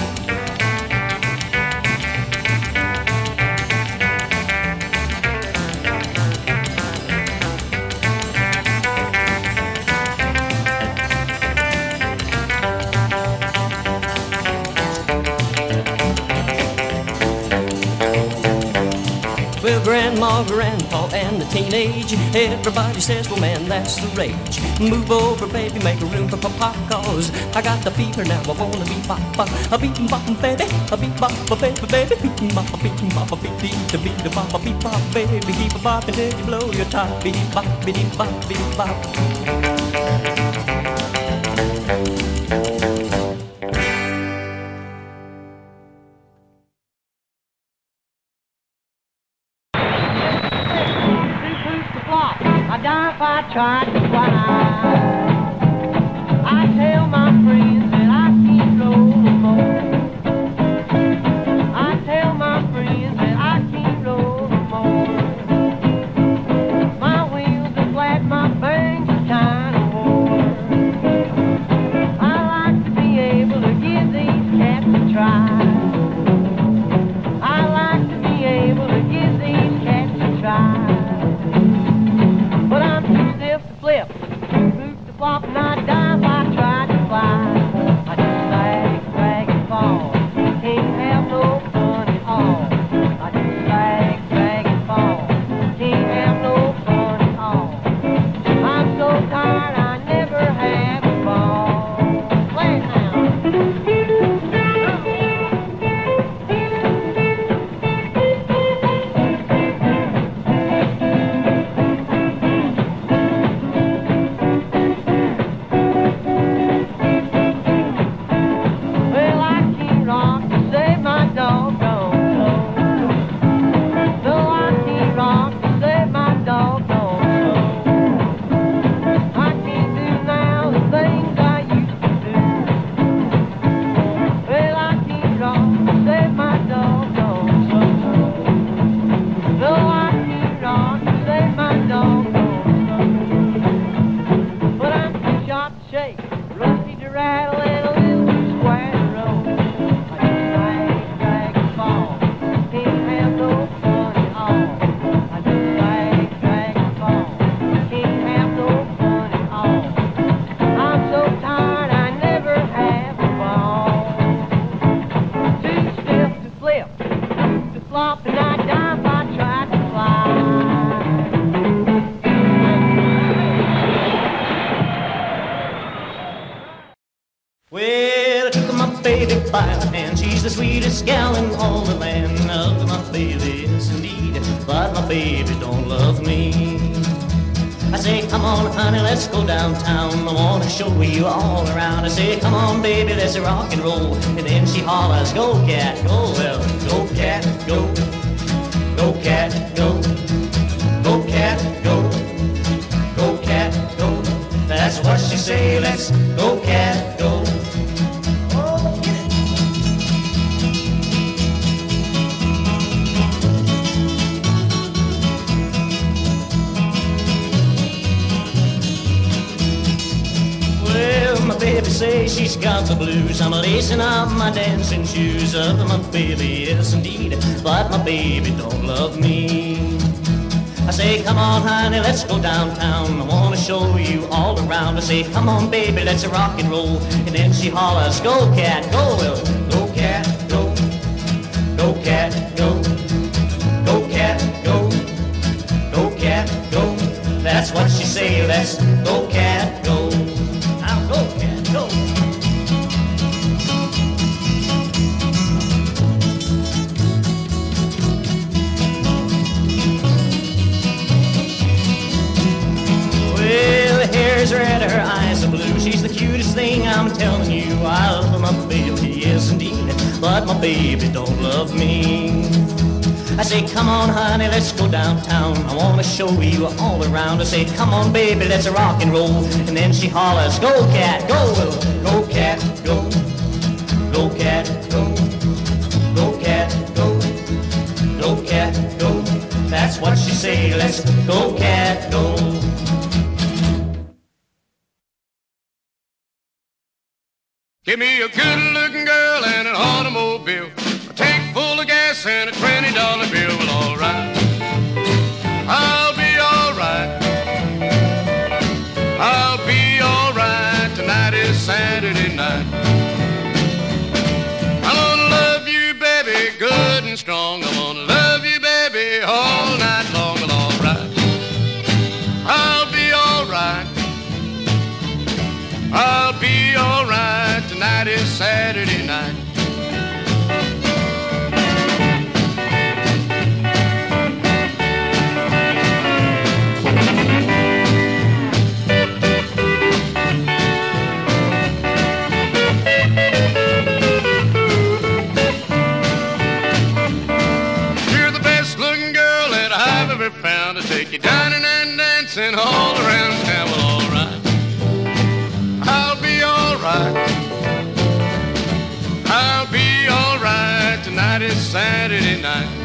Grandma, grandpa, and the teenage, everybody says, well, man, that's the rage. Move over, baby, make a room for papa, cause I got the fever now, I wanna be papa. A beat bop, baby, a beat bop, baby, baby, beat bop, a beat bop, a beat beat, a beat bop, a beat bop, baby, keep a bop until you blow your top. Beat bop, beat bop, beat bop. She baby don't love me. I say, come on, honey, let's go downtown. I wanna show you all around. I say, come on, baby, let's rock and roll. And then she hollers, go cat, go, but my baby don't love me. I say, come on, honey, let's go downtown. I wanna show you all around. I say, come on, baby, let's rock and roll. And then she hollers, go cat, go, go cat, go, go cat, go, go cat, go, go cat, go. That's what she say, let's go cat, go. Give me a good looking girl and an automobile. A tank full of gas and a Saturday night.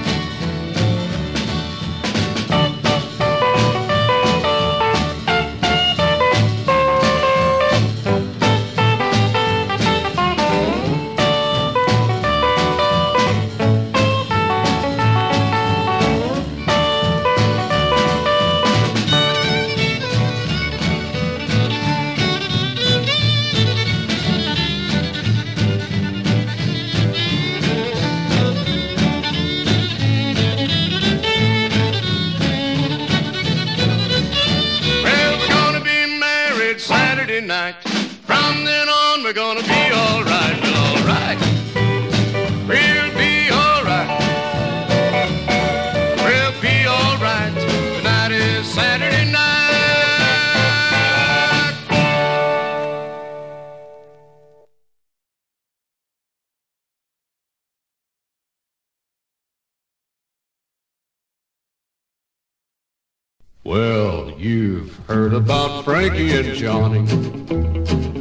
Heard about Frankie and Johnny,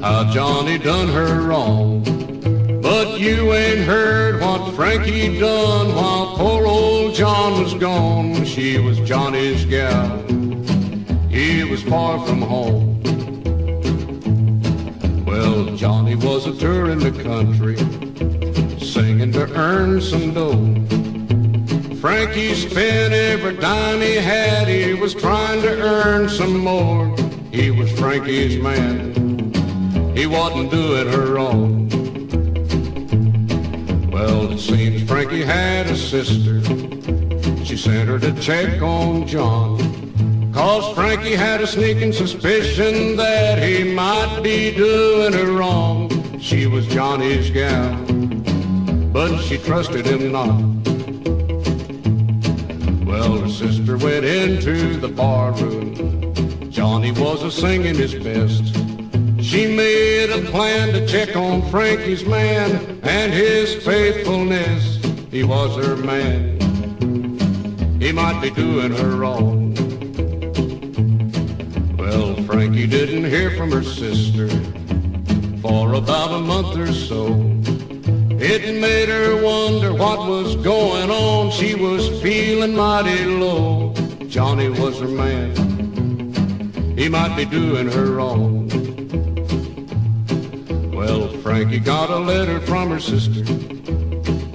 how Johnny done her wrong. But you ain't heard what Frankie done while poor old John was gone. She was Johnny's gal, he was far from home. Well, Johnny was a tour in the country, singing to earn some dough. Frankie spent every dime he had. He was trying to earn some more. He was Frankie's man. He wasn't doing her wrong. Well, it seems Frankie had a sister. She sent her to check on John. Cause Frankie had a sneaking suspicion that he might be doing her wrong. she was Johnny's gal, but she trusted him not. Well, her sister went into the bar room. Johnny was a singing his best. She made a plan to check on Frankie's man and his faithfulness. He was her man. He might be doing her wrong. Well, Frankie didn't hear from her sister for about a month or so. It made her wonder what was going on. She was feeling mighty low. Johnny was her man. He might be doing her wrong. Well, Frankie got a letter from her sister.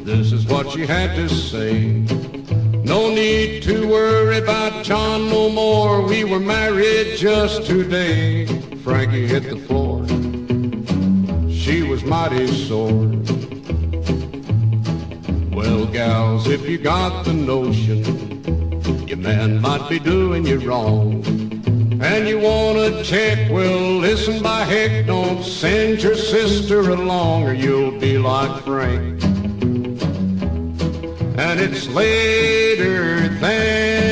This is what she had to say. No need to worry about John no more. We were married just today. Frankie hit the floor. She was mighty sore. Gals, if you got the notion, your man might be doing you wrong. And you wanna check, well, listen by heck, don't send your sister along or you'll be like Frank. And it's later than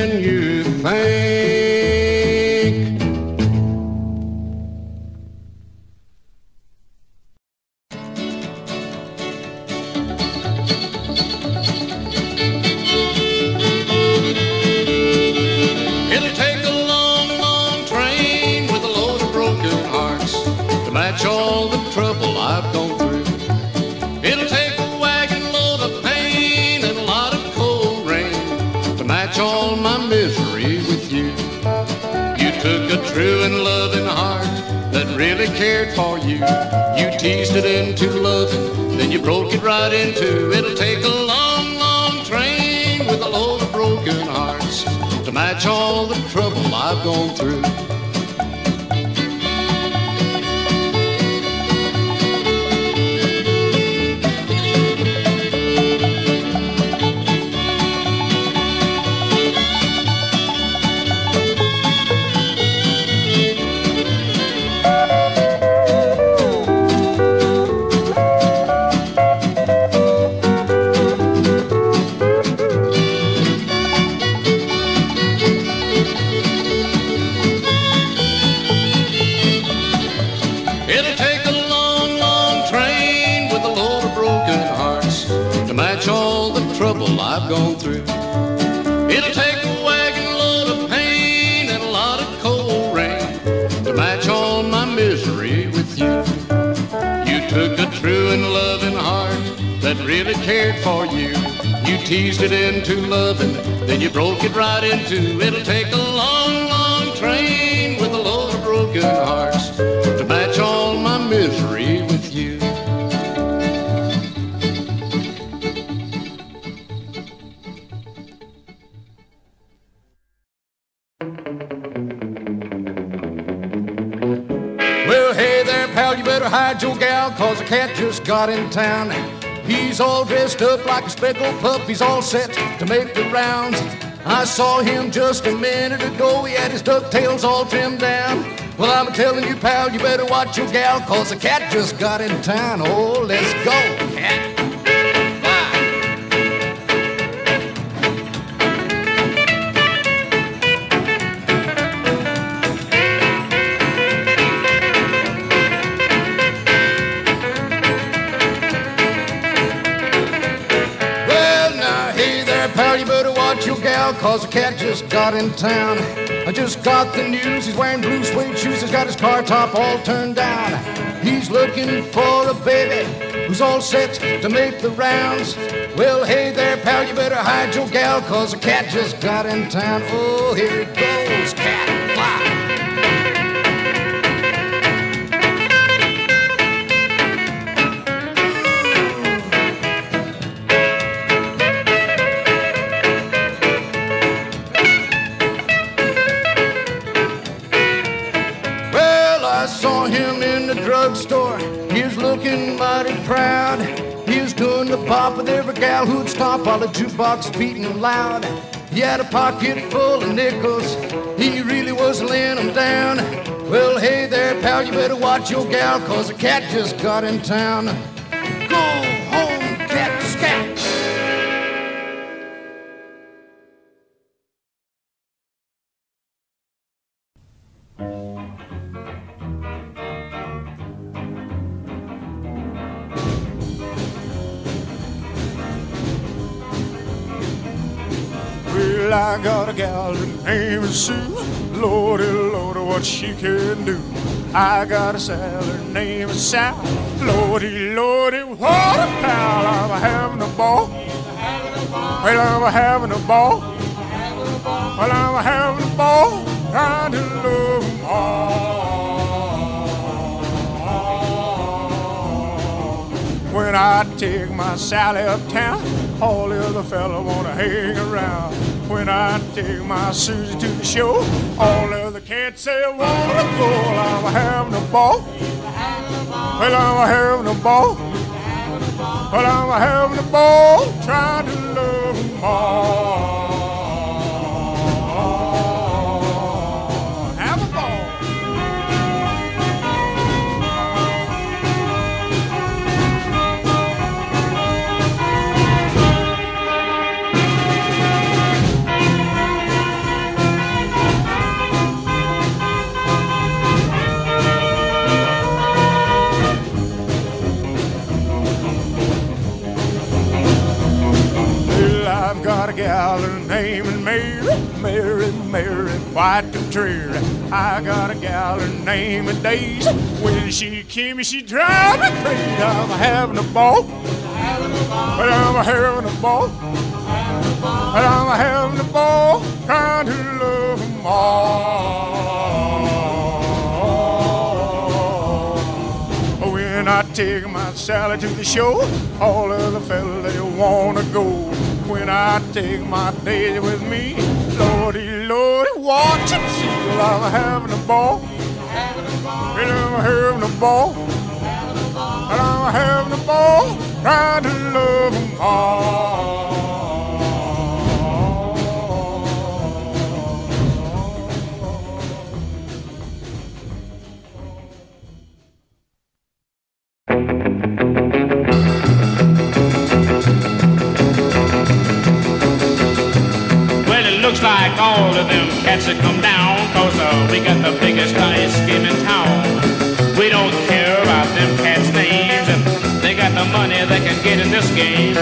broke it right into. It'll take a long, long train with a load of broken hearts to match all the trouble I've gone through. For you. You teased it into loving, then you broke it right into. It'll take a long, long train with a load of broken hearts to match all my misery with you. Well, hey there, pal, you better hide your gal, cause a cat just got in town. He's all dressed up like a speckled pup, he's all set to make the rounds. I saw him just a minute ago, he had his ducktails all trimmed down. Well, I'm telling you, pal, you better watch your gal, cause a cat just got in town. Oh, let's go, cause a cat just got in town. I just got the news, he's wearing blue suede shoes, he's got his car top all turned down. He's looking for a baby who's all set to make the rounds. Well, hey there, pal, you better hide your gal, cause a cat just got in town. Oh, here it goes, cat, who'd stop while the jukebox beating loud. He had a pocket full of nickels. He really was laying them down. Well, hey there, pal, you better watch your gal, cause a cat just got in town. I got a gal, her name is Sue. Lordy, Lordy, what she can do. I got a Sal, her name is Sal. Lordy, Lordy, what a pal. I'm having a ball. Well, I'm having a ball. Well, I'm having a ball. Trying to love 'em all. When I take my Sally uptown, all the other fella wanna hang around. When I take my Susie to the show, all the other cats say I wanna go. I'm having a ball. Well, I'm having a ball. Well, I'm having a ball trying to love 'em all. Gal, her name is Mary, Mary, Mary, quite contrary. I got a gal, her name is Daisy. When she came, she drive me crazy. I'm having a ball. But I'm having a ball. But I'm having a ball, trying to love 'em all. When I take my Sally to the show, all of the fellas they wanna go. When I take my Daisy with me, Lordy, Lordy, watch and. Well, I'm having a ball. Well, I'm having a ball. Well, I'm having a ball, trying to love 'em all. All of them cats that come down, cause uh, we got the biggest ice game in town. We don't care about them cats' names, and they got the money they can get in this game.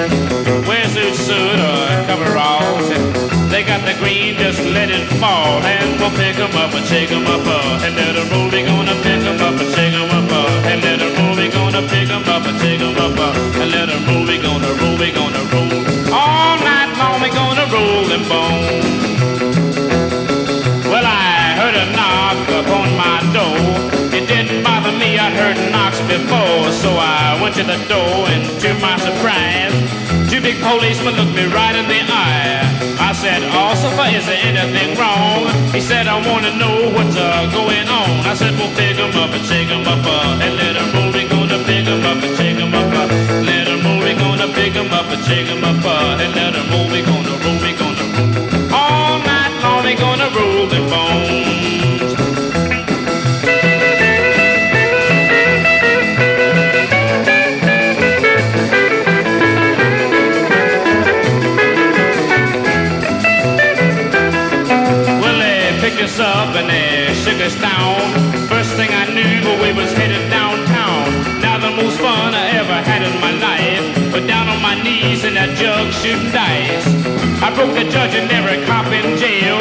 Wear suit suit or coveralls, and they got the green, just let it fall. And we'll pick 'em up and shake 'em up, uh, and let 'em roll. We gonna pick 'em up and shake 'em up, uh, and let 'em roll. We gonna pick 'em up and shake 'em up, uh, and let 'em roll. We gonna roll, we gonna roll. All night long we gonna roll them bones. Before. So I went to the door, and to my surprise, two big policemen looked me right in the eye. I said, Officer, is there anything wrong? He said, I want to know what's uh, going on. I said, well, pick 'em up and shake 'em up, uh, and let 'em roll. We gonna pick 'em up and shake 'em up, uh, let 'em roll. We gonna pick 'em up and shake 'em up, uh, and let 'em roll. We gonna roll, we gonna roll. All night long we gonna roll them bones. They shook us down. First thing I knew, we was headed downtown. Now the most fun I ever had in my life. But down on my knees in that jug shooting dice. I broke the judge and every cop in jail.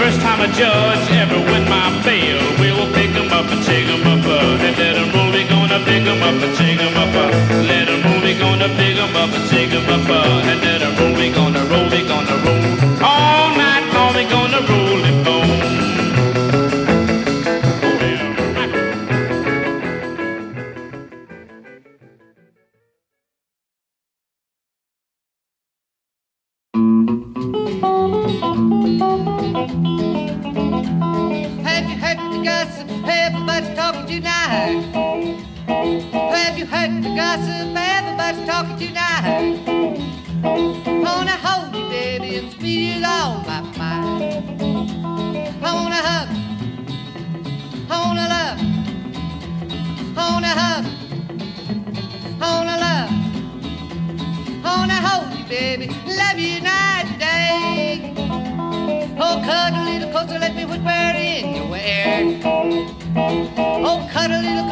First time a judge ever win my bail. We will pick 'em up and shake 'em up uh, and let 'em roll. We gonna pick 'em up and shake 'em up uh, let 'em roll. We gonna pick 'em up and shake 'em up uh, and let 'em roll. We gonna roll. We gonna roll. All night long we gonna roll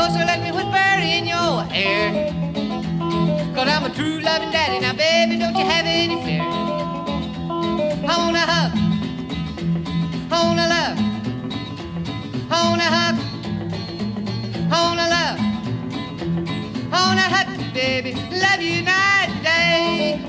closer, let me whisper in your ear. Cause I'm a true loving daddy, now baby, don't you have any fear. I wanna hug, I wanna love, I wanna hug, I wanna love, I wanna hug you, baby, love you night and day.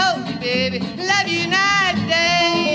hold you, baby. Love you night and day.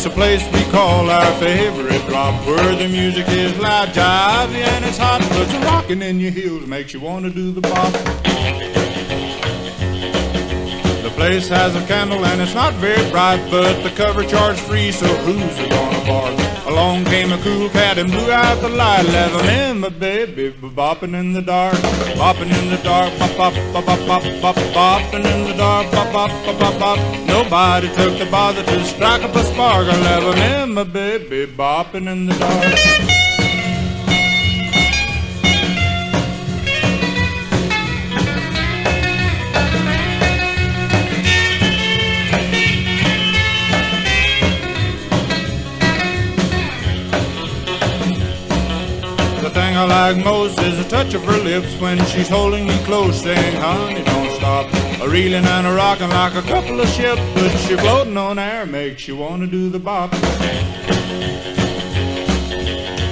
It's a place we call our favorite drop, where the music is loud, jivey, and it's hot. Puts a rocking in your heels, makes you wanna do the bop. The place has a candle and it's not very bright, but the cover charged free, so who's gonna bar? Along came a cool cat and blew out the light. Left in, my baby, bopping in the dark, bopping in the dark, bop bop bop bop bop bop, bopping in the dark, bop bop bop bop bop. Nobody took the bother to strike up a spark. Left in, my baby, bopping in the dark. I like most is the touch of her lips when she's holding me close, saying, honey, don't stop. A reeling and a rocking like a couple of ships, but she floating on air makes you wanna do the bop.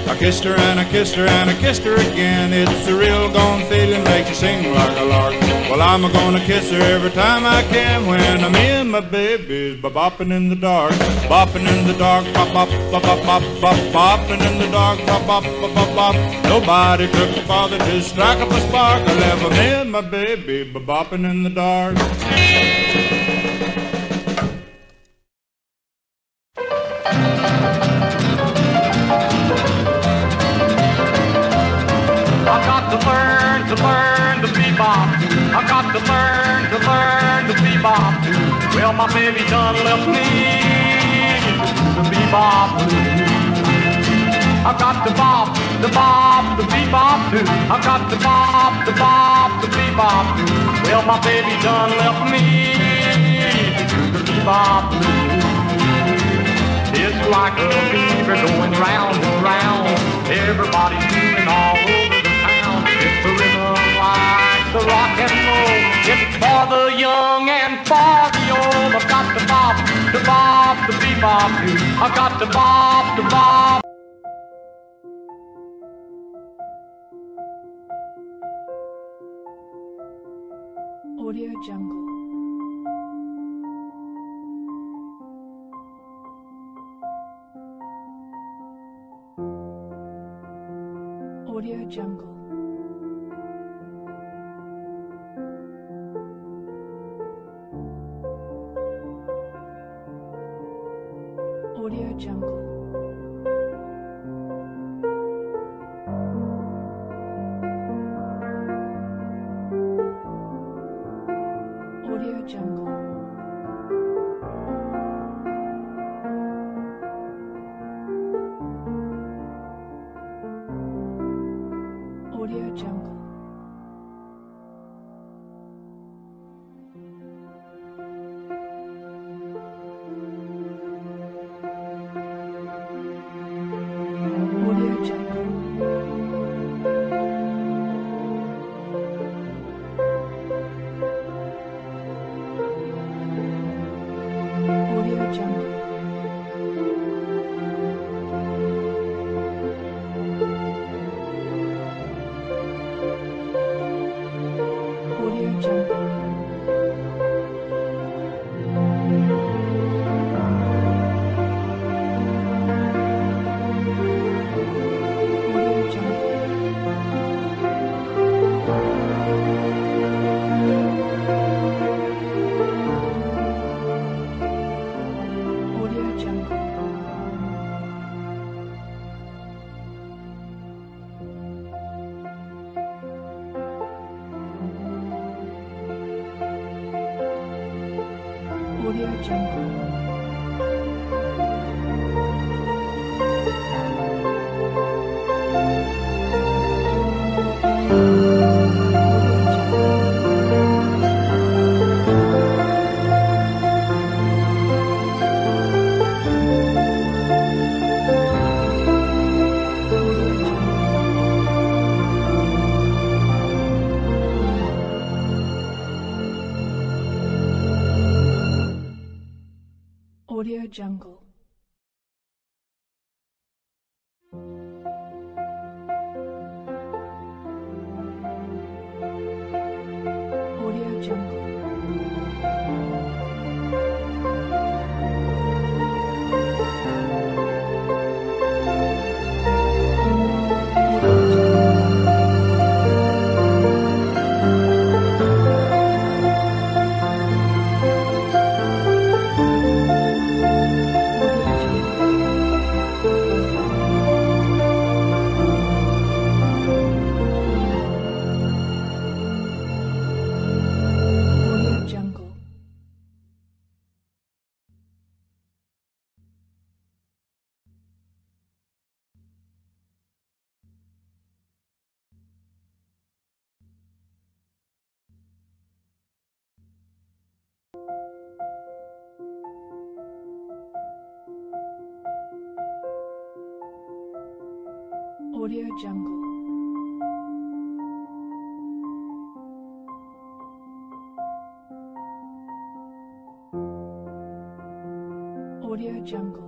I kissed her and I kissed her and I kissed her again. It's a real gone feeling, makes you sing like a lark. Well, I'm a gonna kiss her every time I can when I'm in my baby's bopping in the dark, bopping in the dark, bop bop bop bop bop bop, bopping in the dark, bop bop bop bop bop. Nobody took the bother to strike up a spark. I left 'em in my baby bopping in the dark. Well, my baby done left me to bebop. I got to bop, the bop, the bebop too. I got to bop, the bop, the bebop too. Well, my baby done left me the bebop blues. It's like a fever going round and round. Everybody's moving all over the rock and roll. It's for the young and for the old. I've got the bop, the bop, the bebop too. I've got the bop, the bop. Audio Jungle. Audio Jungle. Jungle.